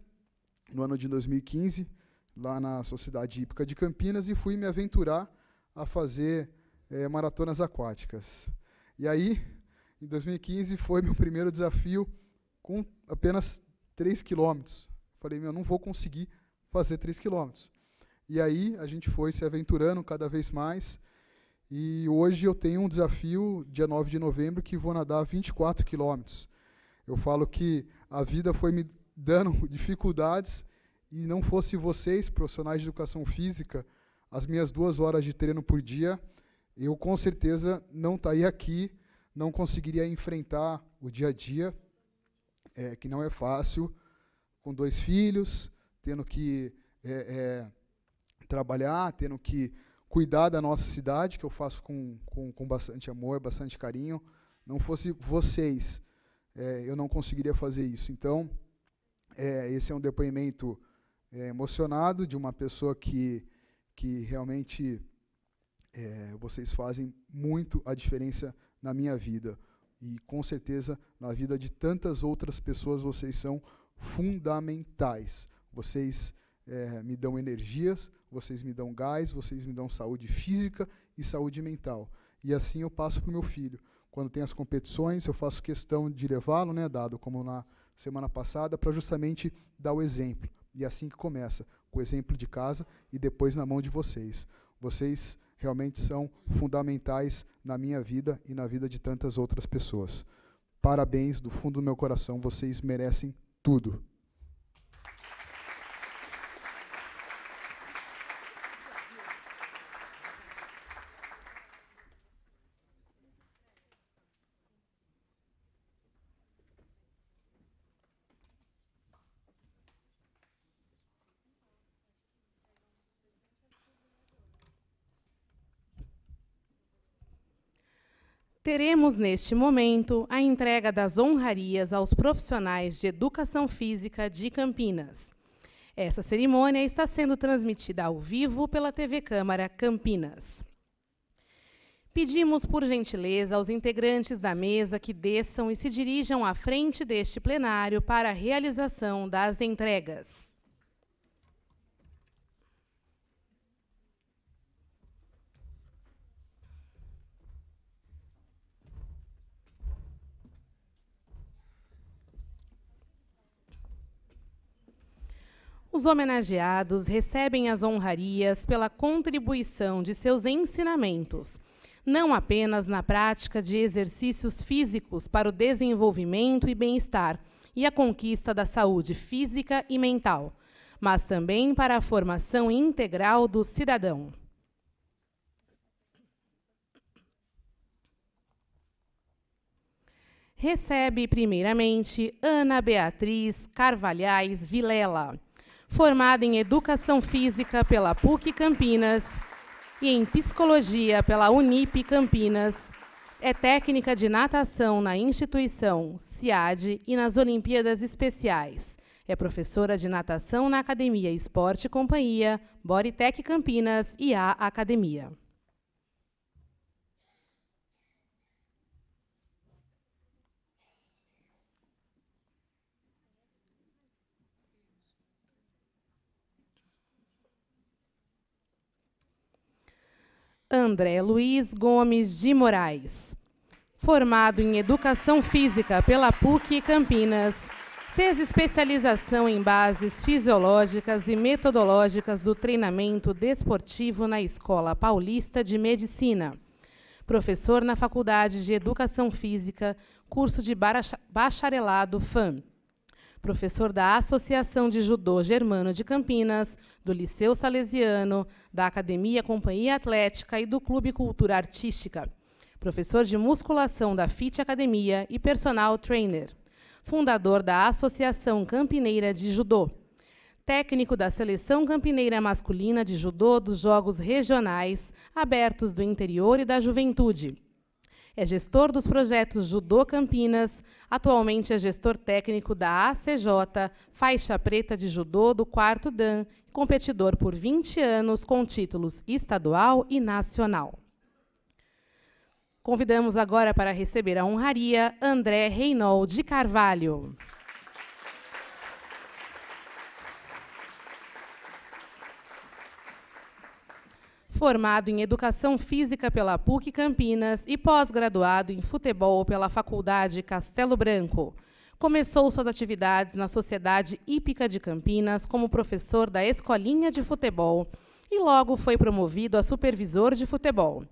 no ano de 2015, lá na Sociedade Hípica de Campinas, e fui me aventurar a fazer é, maratonas aquáticas. E aí, em 2015, foi meu primeiro desafio com apenas 3 quilômetros. Falei, meu, não vou conseguir fazer 3 quilômetros. E aí a gente foi se aventurando cada vez mais. E hoje eu tenho um desafio, dia 9 de novembro, que vou nadar 24 quilômetros. Eu falo que a vida foi me dando dificuldades e não fosse vocês, profissionais de educação física, as minhas duas horas de treino por dia, eu com certeza não estaria aqui, não conseguiria enfrentar o dia a dia, é, que não é fácil, com dois filhos, tendo que é, é, trabalhar, tendo que cuidar da nossa cidade, que eu faço com, com, com bastante amor, bastante carinho. Não fosse vocês, é, eu não conseguiria fazer isso. Então, é, esse é um depoimento é, emocionado de uma pessoa que, que realmente é, vocês fazem muito a diferença na minha vida. E com certeza na vida de tantas outras pessoas vocês são fundamentais. Vocês é, me dão energias, vocês me dão gás, vocês me dão saúde física e saúde mental. E assim eu passo para o meu filho. Quando tem as competições, eu faço questão de levá-lo, né, dado como na semana passada, para justamente dar o exemplo. E é assim que começa, com o exemplo de casa e depois na mão de vocês. Vocês realmente são fundamentais na minha vida e na vida de tantas outras pessoas. Parabéns do fundo do meu coração, vocês merecem tudo. Teremos neste momento a entrega das honrarias aos profissionais de educação física de Campinas. Essa cerimônia está sendo transmitida ao vivo pela TV Câmara Campinas. Pedimos, por gentileza, aos integrantes da mesa que desçam e se dirijam à frente deste plenário para a realização das entregas. Os homenageados recebem as honrarias pela contribuição de seus ensinamentos, não apenas na prática de exercícios físicos para o desenvolvimento e bem-estar e a conquista da saúde física e mental, mas também para a formação integral do cidadão. Recebe, primeiramente, Ana Beatriz Carvalhais Vilela, formada em Educação Física pela PUC Campinas e em Psicologia pela Unip Campinas. É técnica de natação na instituição CIAD e nas Olimpíadas Especiais. É professora de natação na Academia Esporte Companhia, Bodytech Campinas e a Academia. André Luiz Gomes de Moraes. Formado em Educação Física pela PUC Campinas, fez especialização em bases fisiológicas e metodológicas do treinamento desportivo na Escola Paulista de Medicina. Professor na Faculdade de Educação Física, curso de bacharelado FAM professor da Associação de Judô Germano de Campinas, do Liceu Salesiano, da Academia Companhia Atlética e do Clube Cultura Artística. Professor de musculação da FIT Academia e personal trainer. Fundador da Associação Campineira de Judô. Técnico da Seleção Campineira Masculina de Judô dos Jogos Regionais Abertos do Interior e da Juventude é gestor dos projetos Judô Campinas, atualmente é gestor técnico da ACJ, faixa preta de judô do quarto Dan, competidor por 20 anos com títulos estadual e nacional. Convidamos agora para receber a honraria André Reynold de Carvalho. Formado em Educação Física pela PUC Campinas e pós-graduado em Futebol pela Faculdade Castelo Branco. Começou suas atividades na Sociedade Hípica de Campinas como professor da Escolinha de Futebol e logo foi promovido a supervisor de futebol.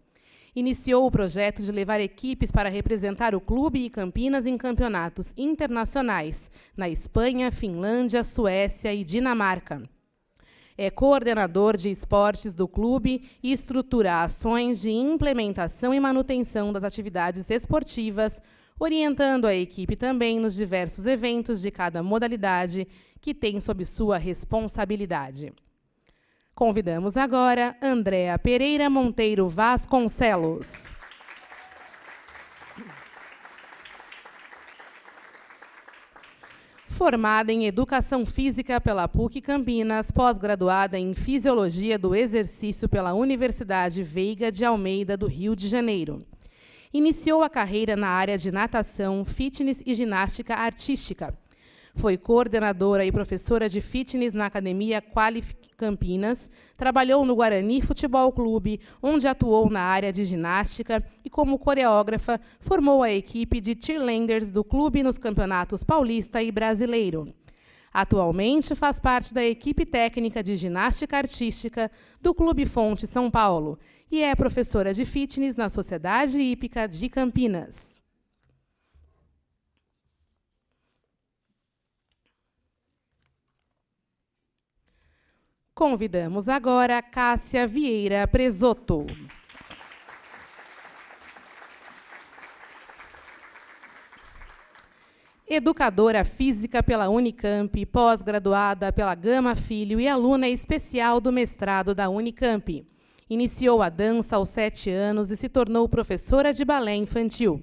Iniciou o projeto de levar equipes para representar o clube e Campinas em campeonatos internacionais na Espanha, Finlândia, Suécia e Dinamarca é coordenador de esportes do clube e estrutura ações de implementação e manutenção das atividades esportivas, orientando a equipe também nos diversos eventos de cada modalidade que tem sob sua responsabilidade. Convidamos agora Andréa Pereira Monteiro Vasconcelos. Formada em Educação Física pela PUC Campinas, pós-graduada em Fisiologia do Exercício pela Universidade Veiga de Almeida, do Rio de Janeiro. Iniciou a carreira na área de natação, fitness e ginástica artística. Foi coordenadora e professora de fitness na Academia Qualif Campinas, trabalhou no Guarani Futebol Clube, onde atuou na área de ginástica e, como coreógrafa, formou a equipe de cheerleaders do clube nos campeonatos paulista e brasileiro. Atualmente faz parte da equipe técnica de ginástica artística do Clube Fonte São Paulo e é professora de fitness na Sociedade Hípica de Campinas. Convidamos agora Cássia Vieira Presoto. Educadora física pela Unicamp, pós-graduada pela Gama Filho e aluna especial do mestrado da Unicamp. Iniciou a dança aos sete anos e se tornou professora de balé infantil.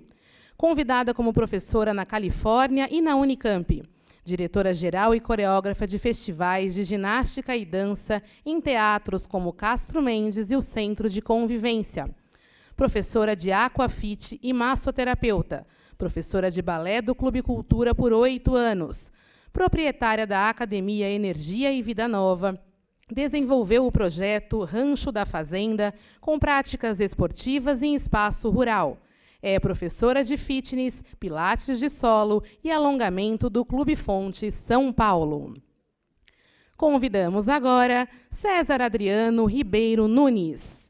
Convidada como professora na Califórnia e na Unicamp diretora-geral e coreógrafa de festivais de ginástica e dança em teatros como Castro Mendes e o Centro de Convivência. Professora de aquafit e massoterapeuta. Professora de balé do Clube Cultura por oito anos. Proprietária da Academia Energia e Vida Nova, desenvolveu o projeto Rancho da Fazenda, com práticas esportivas em espaço rural. É professora de fitness, pilates de solo e alongamento do Clube Fonte São Paulo. Convidamos agora César Adriano Ribeiro Nunes.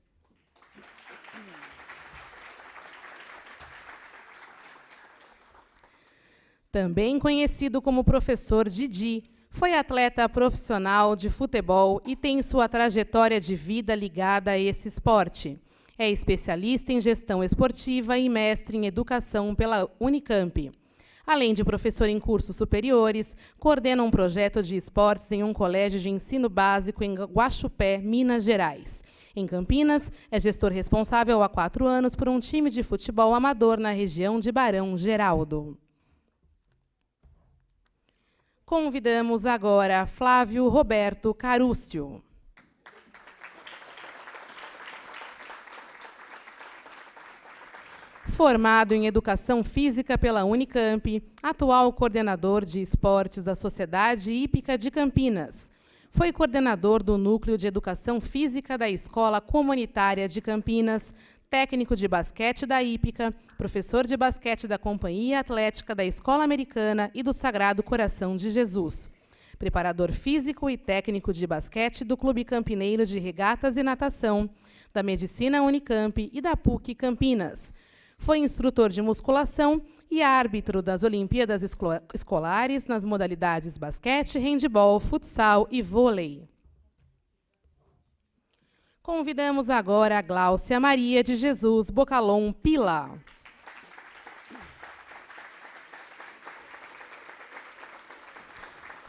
Também conhecido como professor Didi, foi atleta profissional de futebol e tem sua trajetória de vida ligada a esse esporte. É especialista em gestão esportiva e mestre em educação pela Unicamp. Além de professor em cursos superiores, coordena um projeto de esportes em um colégio de ensino básico em Guaxupé, Minas Gerais. Em Campinas, é gestor responsável há quatro anos por um time de futebol amador na região de Barão Geraldo. Convidamos agora Flávio Roberto Carúcio. Formado em Educação Física pela Unicamp, atual coordenador de esportes da Sociedade Hípica de Campinas. Foi coordenador do Núcleo de Educação Física da Escola Comunitária de Campinas, técnico de basquete da Hípica, professor de basquete da Companhia Atlética da Escola Americana e do Sagrado Coração de Jesus. Preparador físico e técnico de basquete do Clube Campineiro de Regatas e Natação, da Medicina Unicamp e da PUC Campinas. Foi instrutor de musculação e árbitro das Olimpíadas Escolares nas modalidades basquete, handebol, futsal e vôlei. Convidamos agora a Gláucia Maria de Jesus Bocalon Pila.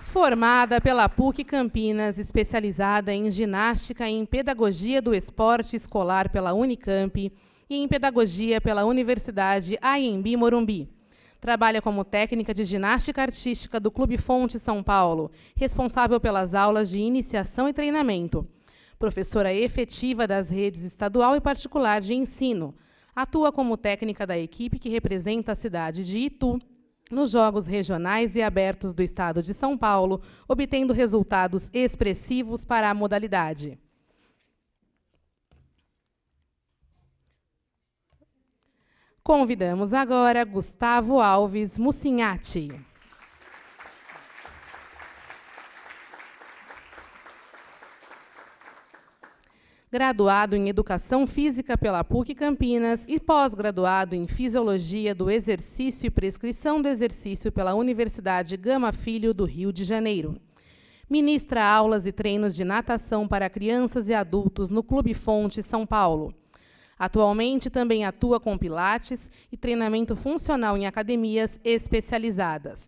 Formada pela PUC Campinas, especializada em ginástica e em pedagogia do esporte escolar pela Unicamp e em pedagogia pela Universidade AMB Morumbi. Trabalha como técnica de ginástica artística do Clube Fonte São Paulo, responsável pelas aulas de iniciação e treinamento professora efetiva das redes estadual e particular de ensino. Atua como técnica da equipe que representa a cidade de Itu nos Jogos Regionais e Abertos do Estado de São Paulo, obtendo resultados expressivos para a modalidade. Convidamos agora Gustavo Alves Mucinhati. graduado em Educação Física pela PUC Campinas e pós-graduado em Fisiologia do Exercício e Prescrição do Exercício pela Universidade Gama Filho do Rio de Janeiro. Ministra aulas e treinos de natação para crianças e adultos no Clube Fonte São Paulo. Atualmente também atua com pilates e treinamento funcional em academias especializadas.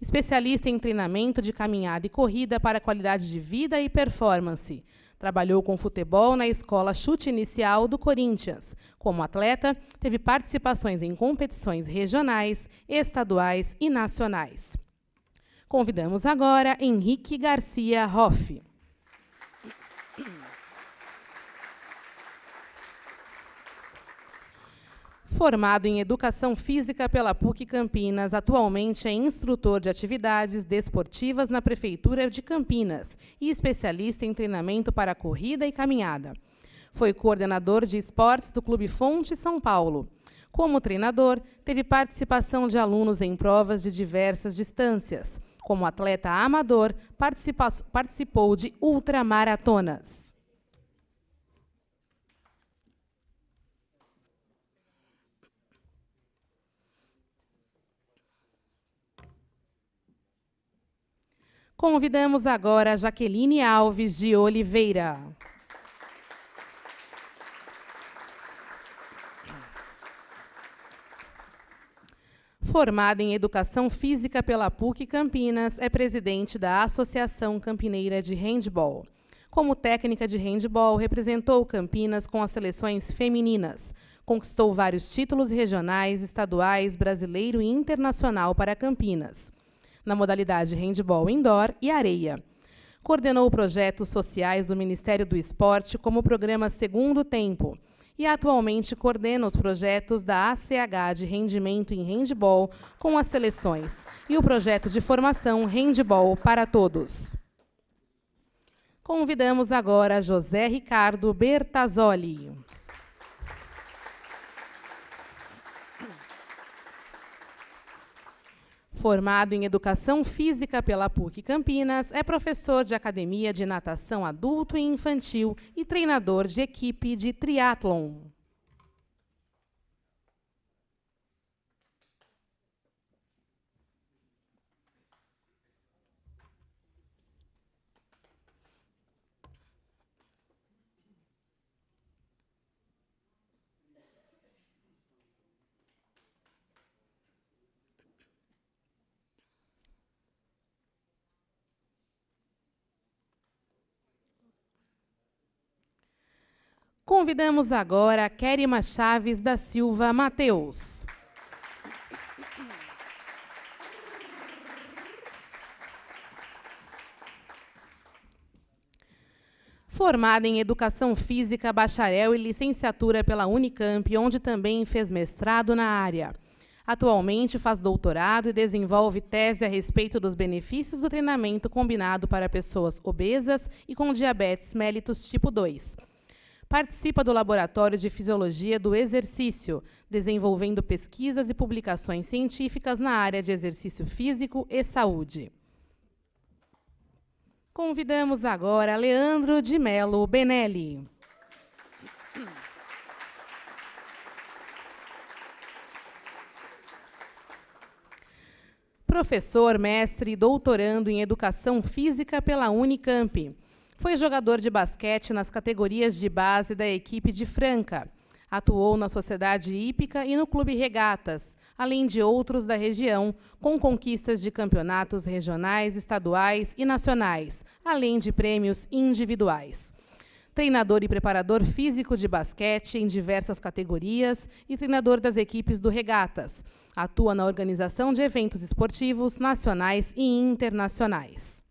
Especialista em treinamento de caminhada e corrida para qualidade de vida e performance Trabalhou com futebol na escola chute inicial do Corinthians. Como atleta, teve participações em competições regionais, estaduais e nacionais. Convidamos agora Henrique Garcia Hoff. Formado em Educação Física pela PUC Campinas, atualmente é instrutor de atividades desportivas na Prefeitura de Campinas e especialista em treinamento para corrida e caminhada. Foi coordenador de esportes do Clube Fonte São Paulo. Como treinador, teve participação de alunos em provas de diversas distâncias. Como atleta amador, participou de ultramaratonas. Convidamos agora Jaqueline Alves de Oliveira. Formada em Educação Física pela PUC Campinas, é presidente da Associação Campineira de Handball. Como técnica de handball, representou Campinas com as seleções femininas. Conquistou vários títulos regionais, estaduais, brasileiro e internacional para Campinas na modalidade handball indoor e areia. Coordenou projetos sociais do Ministério do Esporte, como o programa Segundo Tempo, e atualmente coordena os projetos da ACH de rendimento em handball com as seleções e o projeto de formação Handball para Todos. Convidamos agora José Ricardo Bertazzoli. Formado em Educação Física pela PUC Campinas, é professor de academia de natação adulto e infantil e treinador de equipe de triatlon. Convidamos agora Kerima Chaves da Silva Mateus. Formada em Educação Física, bacharel e licenciatura pela Unicamp, onde também fez mestrado na área. Atualmente faz doutorado e desenvolve tese a respeito dos benefícios do treinamento combinado para pessoas obesas e com diabetes mellitus tipo 2 Participa do Laboratório de Fisiologia do Exercício, desenvolvendo pesquisas e publicações científicas na área de exercício físico e saúde. Convidamos agora Leandro de Melo Benelli. Professor, mestre e doutorando em Educação Física pela Unicamp foi jogador de basquete nas categorias de base da equipe de Franca. Atuou na Sociedade Hípica e no Clube Regatas, além de outros da região, com conquistas de campeonatos regionais, estaduais e nacionais, além de prêmios individuais. Treinador e preparador físico de basquete em diversas categorias e treinador das equipes do Regatas. Atua na organização de eventos esportivos nacionais e internacionais.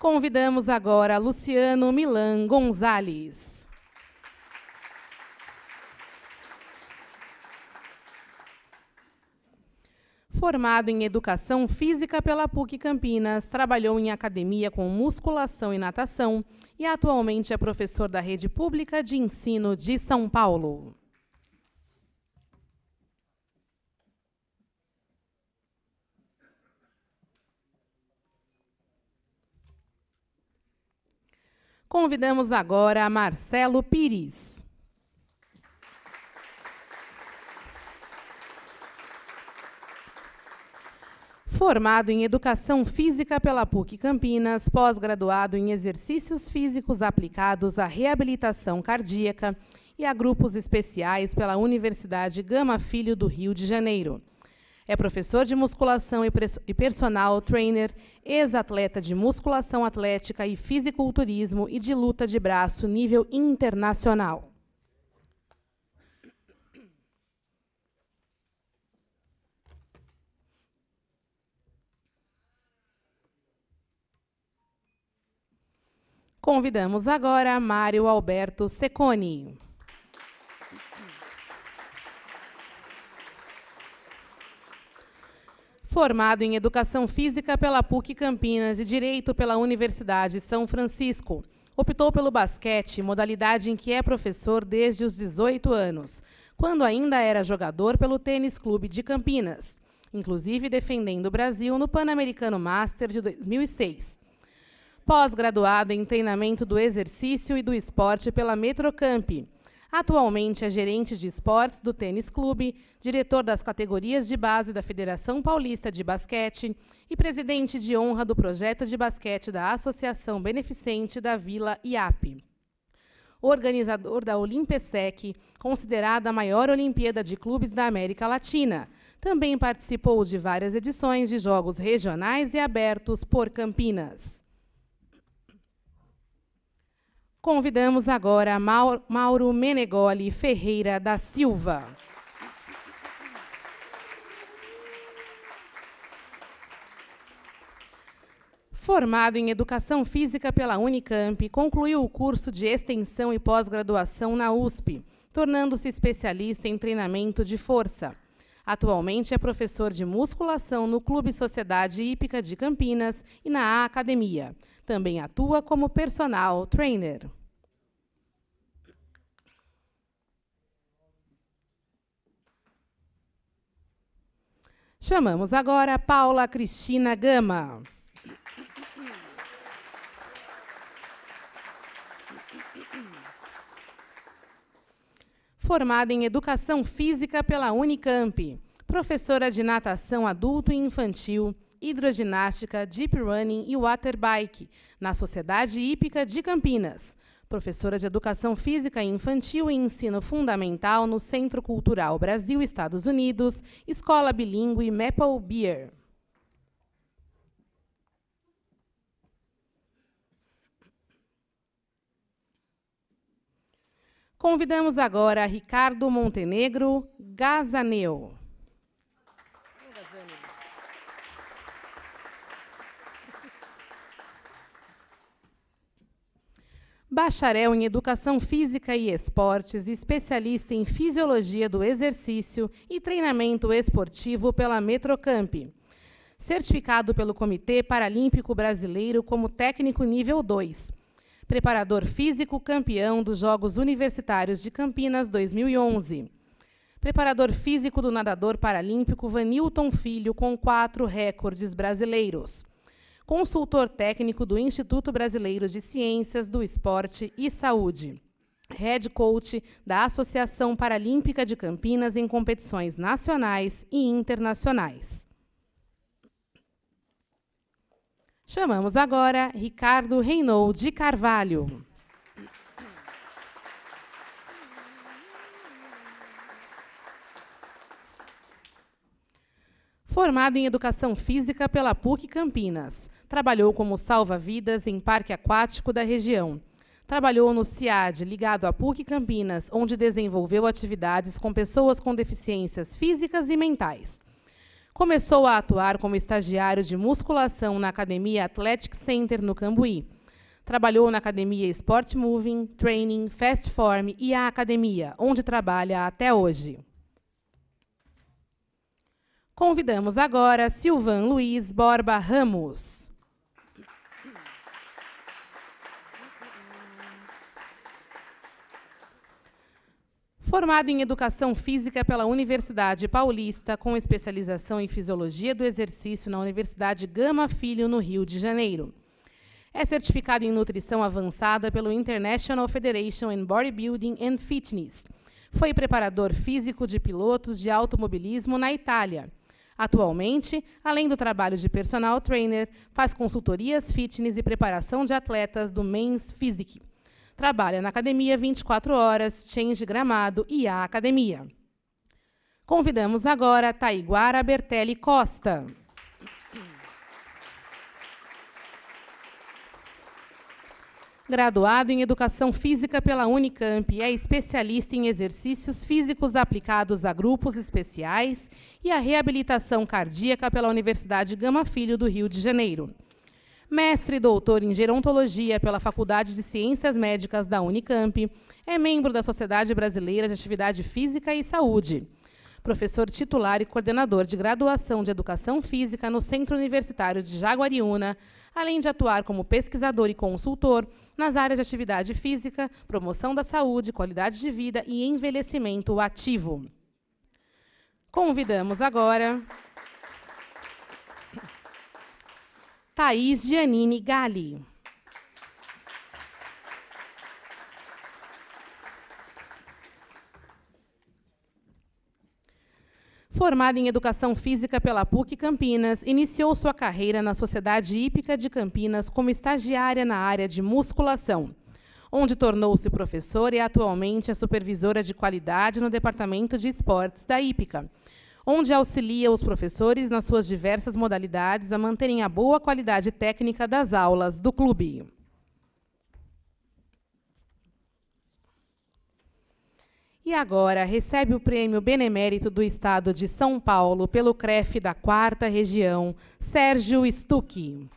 Convidamos agora Luciano Milan Gonzalez. Formado em Educação Física pela PUC Campinas, trabalhou em academia com musculação e natação e atualmente é professor da rede pública de ensino de São Paulo. Convidamos agora Marcelo Pires. Formado em Educação Física pela PUC Campinas, pós-graduado em Exercícios Físicos aplicados à reabilitação cardíaca e a grupos especiais pela Universidade Gama Filho do Rio de Janeiro. É professor de musculação e personal trainer, ex-atleta de musculação atlética e fisiculturismo e de luta de braço nível internacional. Convidamos agora Mário Alberto Seconi. Formado em Educação Física pela PUC Campinas e Direito pela Universidade São Francisco, optou pelo basquete, modalidade em que é professor desde os 18 anos, quando ainda era jogador pelo Tênis Clube de Campinas, inclusive defendendo o Brasil no Pan-Americano Master de 2006. Pós-graduado em treinamento do exercício e do esporte pela Metrocamp, Atualmente é gerente de esportes do Tênis Clube, diretor das categorias de base da Federação Paulista de Basquete e presidente de honra do projeto de basquete da Associação Beneficente da Vila IAP. Organizador da Olimpesec, considerada a maior Olimpíada de clubes da América Latina. Também participou de várias edições de jogos regionais e abertos por Campinas. Convidamos agora Mauro Menegoli Ferreira da Silva. Formado em Educação Física pela Unicamp, concluiu o curso de extensão e pós-graduação na USP, tornando-se especialista em treinamento de força. Atualmente é professor de musculação no Clube Sociedade Hípica de Campinas e na Academia. Também atua como personal trainer. Chamamos agora Paula Cristina Gama. Formada em Educação Física pela Unicamp, professora de natação adulto e infantil, hidroginástica, deep running e water bike, na Sociedade Hípica de Campinas. Professora de Educação Física Infantil e Ensino Fundamental no Centro Cultural Brasil-Estados Unidos, Escola Bilingue Maple Beer. Convidamos agora Ricardo Montenegro Gazaneu. Bacharel em Educação Física e Esportes, especialista em Fisiologia do Exercício e Treinamento Esportivo pela Metrocamp. Certificado pelo Comitê Paralímpico Brasileiro como técnico nível 2 preparador físico campeão dos Jogos Universitários de Campinas 2011. Preparador físico do nadador paralímpico Vanilton Filho, com quatro recordes brasileiros. Consultor técnico do Instituto Brasileiro de Ciências do Esporte e Saúde. Head coach da Associação Paralímpica de Campinas em competições nacionais e internacionais. Chamamos agora Ricardo Reinaud de Carvalho. Formado em Educação Física pela PUC Campinas, trabalhou como salva-vidas em parque aquático da região. Trabalhou no CIAD, ligado à PUC Campinas, onde desenvolveu atividades com pessoas com deficiências físicas e mentais. Começou a atuar como estagiário de musculação na Academia Athletic Center, no Cambuí. Trabalhou na Academia Sport Moving, Training, Fast Form e a Academia, onde trabalha até hoje. Convidamos agora Silvan Luiz Borba Ramos. Formado em Educação Física pela Universidade Paulista, com especialização em Fisiologia do Exercício na Universidade Gama Filho, no Rio de Janeiro. É certificado em Nutrição Avançada pelo International Federation in Bodybuilding and Fitness. Foi preparador físico de pilotos de automobilismo na Itália. Atualmente, além do trabalho de personal trainer, faz consultorias fitness e preparação de atletas do Men's Physique. Trabalha na academia 24 horas, Change Gramado e a academia. Convidamos agora Taiguara Bertelli Costa. Graduado em Educação Física pela Unicamp, é especialista em exercícios físicos aplicados a grupos especiais e a reabilitação cardíaca pela Universidade Gama Filho do Rio de Janeiro mestre e doutor em gerontologia pela Faculdade de Ciências Médicas da Unicamp, é membro da Sociedade Brasileira de Atividade Física e Saúde. Professor titular e coordenador de graduação de Educação Física no Centro Universitário de Jaguariúna, além de atuar como pesquisador e consultor nas áreas de atividade física, promoção da saúde, qualidade de vida e envelhecimento ativo. Convidamos agora Thaís Giannini Gali. Formada em Educação Física pela PUC Campinas, iniciou sua carreira na Sociedade Hípica de Campinas como estagiária na área de musculação, onde tornou-se professora e atualmente é supervisora de qualidade no Departamento de Esportes da Hípica, onde auxilia os professores nas suas diversas modalidades a manterem a boa qualidade técnica das aulas do clube. E agora recebe o prêmio Benemérito do Estado de São Paulo pelo CREF da Quarta Região, Sérgio Stucchi.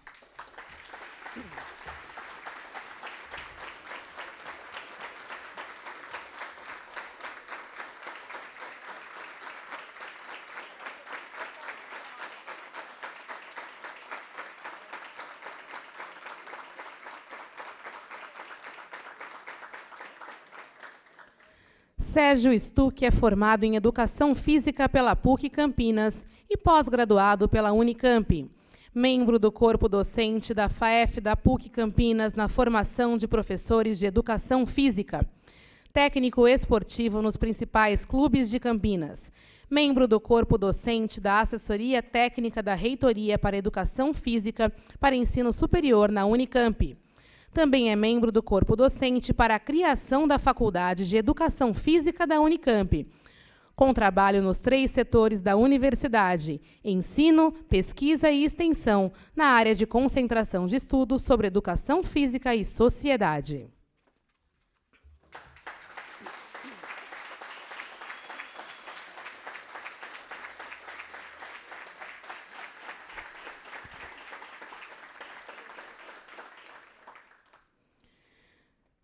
Sérgio Stuck é formado em Educação Física pela PUC Campinas e pós-graduado pela Unicamp. Membro do corpo docente da FAEF da PUC Campinas na formação de professores de educação física. Técnico esportivo nos principais clubes de Campinas membro do corpo docente da Assessoria Técnica da Reitoria para Educação Física para Ensino Superior na Unicamp. Também é membro do corpo docente para a criação da Faculdade de Educação Física da Unicamp, com trabalho nos três setores da universidade: ensino, pesquisa e extensão, na área de concentração de estudos sobre educação física e sociedade.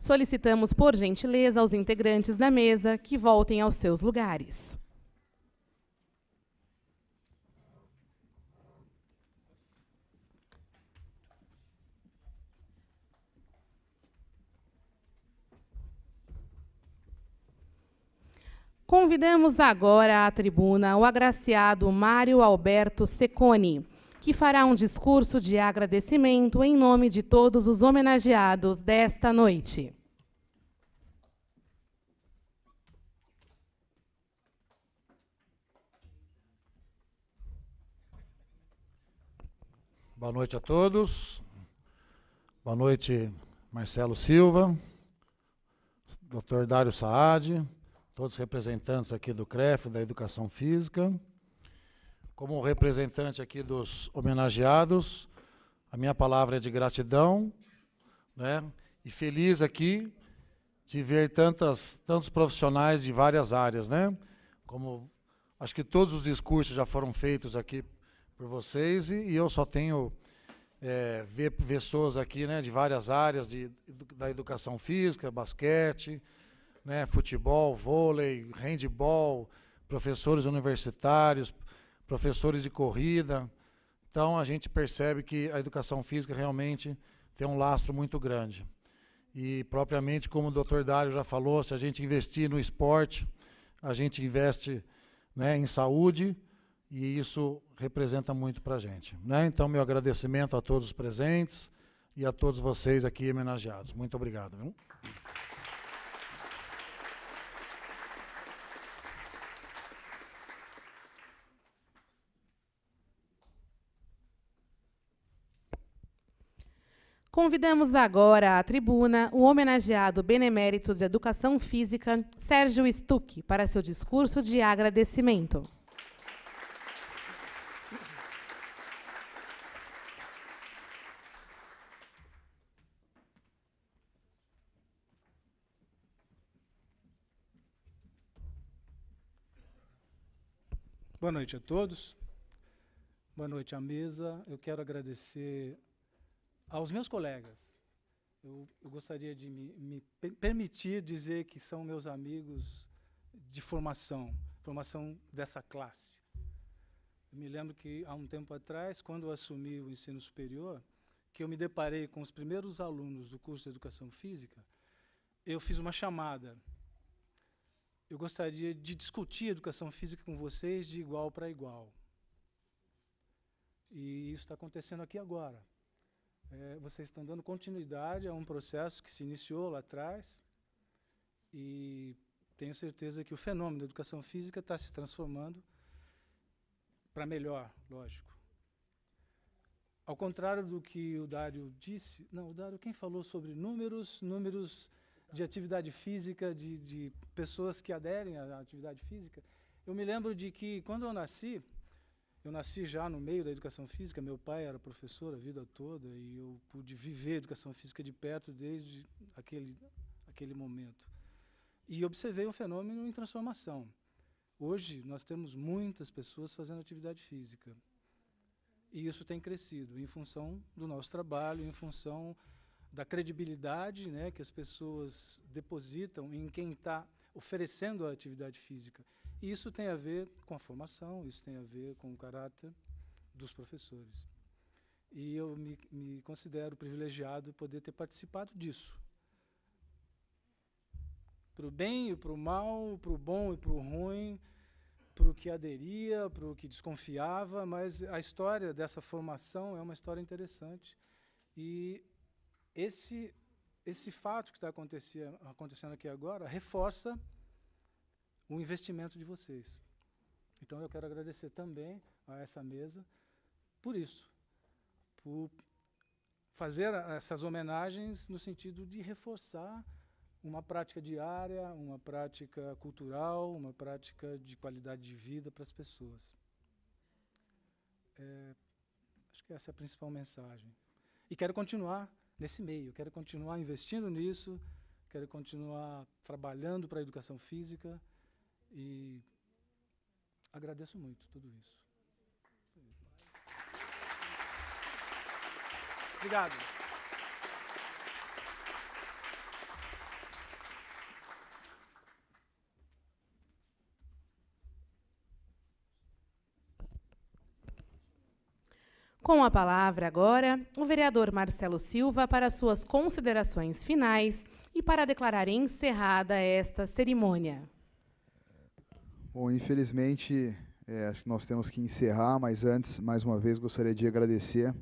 Solicitamos, por gentileza, aos integrantes da mesa que voltem aos seus lugares. Convidamos agora à tribuna o agraciado Mário Alberto Secone que fará um discurso de agradecimento em nome de todos os homenageados desta noite. Boa noite a todos. Boa noite, Marcelo Silva, Dr. Dário Saad, todos os representantes aqui do CREF, da Educação Física. Como representante aqui dos homenageados, a minha palavra é de gratidão, né? E feliz aqui de ver tantas, tantos profissionais de várias áreas, né? Como acho que todos os discursos já foram feitos aqui por vocês e, e eu só tenho é, ver pessoas aqui, né, de várias áreas de, da educação física, basquete, né, futebol, vôlei, handball, professores universitários, professores de corrida. Então a gente percebe que a educação física realmente tem um lastro muito grande. E propriamente como o Dr. Dário já falou, se a gente investir no esporte, a gente investe né, em saúde e isso representa muito para a gente. Né? Então, meu agradecimento a todos os presentes e a todos vocês aqui homenageados. Muito obrigado. Viu? Convidamos agora à tribuna o homenageado benemérito de Educação Física, Sérgio Stuck, para seu discurso de agradecimento. Boa noite a todos. Boa noite à mesa. Eu quero agradecer aos meus colegas, eu, eu gostaria de me, me, permitir dizer que são meus amigos de formação, formação dessa classe. Eu me lembro que há um tempo atrás, quando eu assumi o ensino superior, que eu me deparei com os primeiros alunos do curso de Educação Física, eu fiz uma chamada. Eu gostaria de discutir Educação Física com vocês de igual para igual. E isso está acontecendo aqui agora é, vocês estão dando continuidade a um processo que se iniciou lá atrás e tenho certeza que o fenômeno da educação física está se transformando para melhor, lógico. Ao contrário do que o Dário disse, não, o Dário quem falou sobre números, números de atividade física, de, de pessoas que aderem à atividade física, eu me lembro de que quando eu nasci, eu nasci já no meio da educação física, meu pai era professor a vida toda e eu pude viver a educação física de perto desde aquele, aquele momento. E observei um fenômeno em transformação. Hoje nós temos muitas pessoas fazendo atividade física. E isso tem crescido em função do nosso trabalho, em função da credibilidade né, que as pessoas depositam em quem está oferecendo a atividade física. E isso tem a ver com a formação, isso tem a ver com o caráter dos professores. E eu me, me considero privilegiado poder ter participado disso. Para o bem e para o mal, para o bom e para o ruim, para o que aderia, para o que desconfiava, mas a história dessa formação é uma história interessante. E esse, esse fato que está acontecendo aqui agora reforça o investimento de vocês. Então eu quero agradecer também a essa mesa por isso, por fazer essas homenagens no sentido de reforçar uma prática diária, uma prática cultural, uma prática de qualidade de vida para as pessoas. É, acho que essa é a principal mensagem. E quero continuar nesse meio, quero continuar investindo nisso, quero continuar trabalhando para a educação física e agradeço muito tudo isso. Obrigado. Com a palavra agora, o vereador Marcelo Silva para suas considerações finais e para declarar encerrada esta cerimônia. Bom, infelizmente, é, acho que nós temos que encerrar, mas antes, mais uma vez, gostaria de agradecer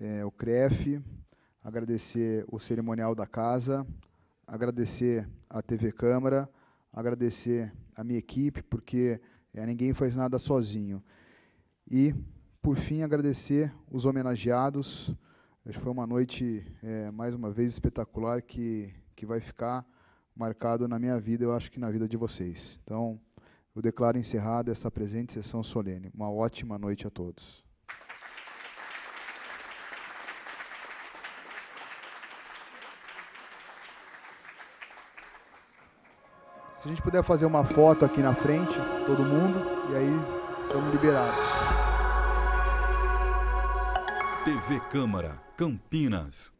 é, o CREF, agradecer o cerimonial da casa, agradecer a TV Câmara, agradecer a minha equipe, porque é, ninguém faz nada sozinho. E por fim, agradecer os homenageados. Foi uma noite, é, mais uma vez, espetacular, que, que vai ficar marcado na minha vida, eu acho que na vida de vocês. Então, eu declaro encerrada esta presente sessão solene. Uma ótima noite a todos. Se a gente puder fazer uma foto aqui na frente, todo mundo, e aí estamos liberados. TV Câmara, Campinas.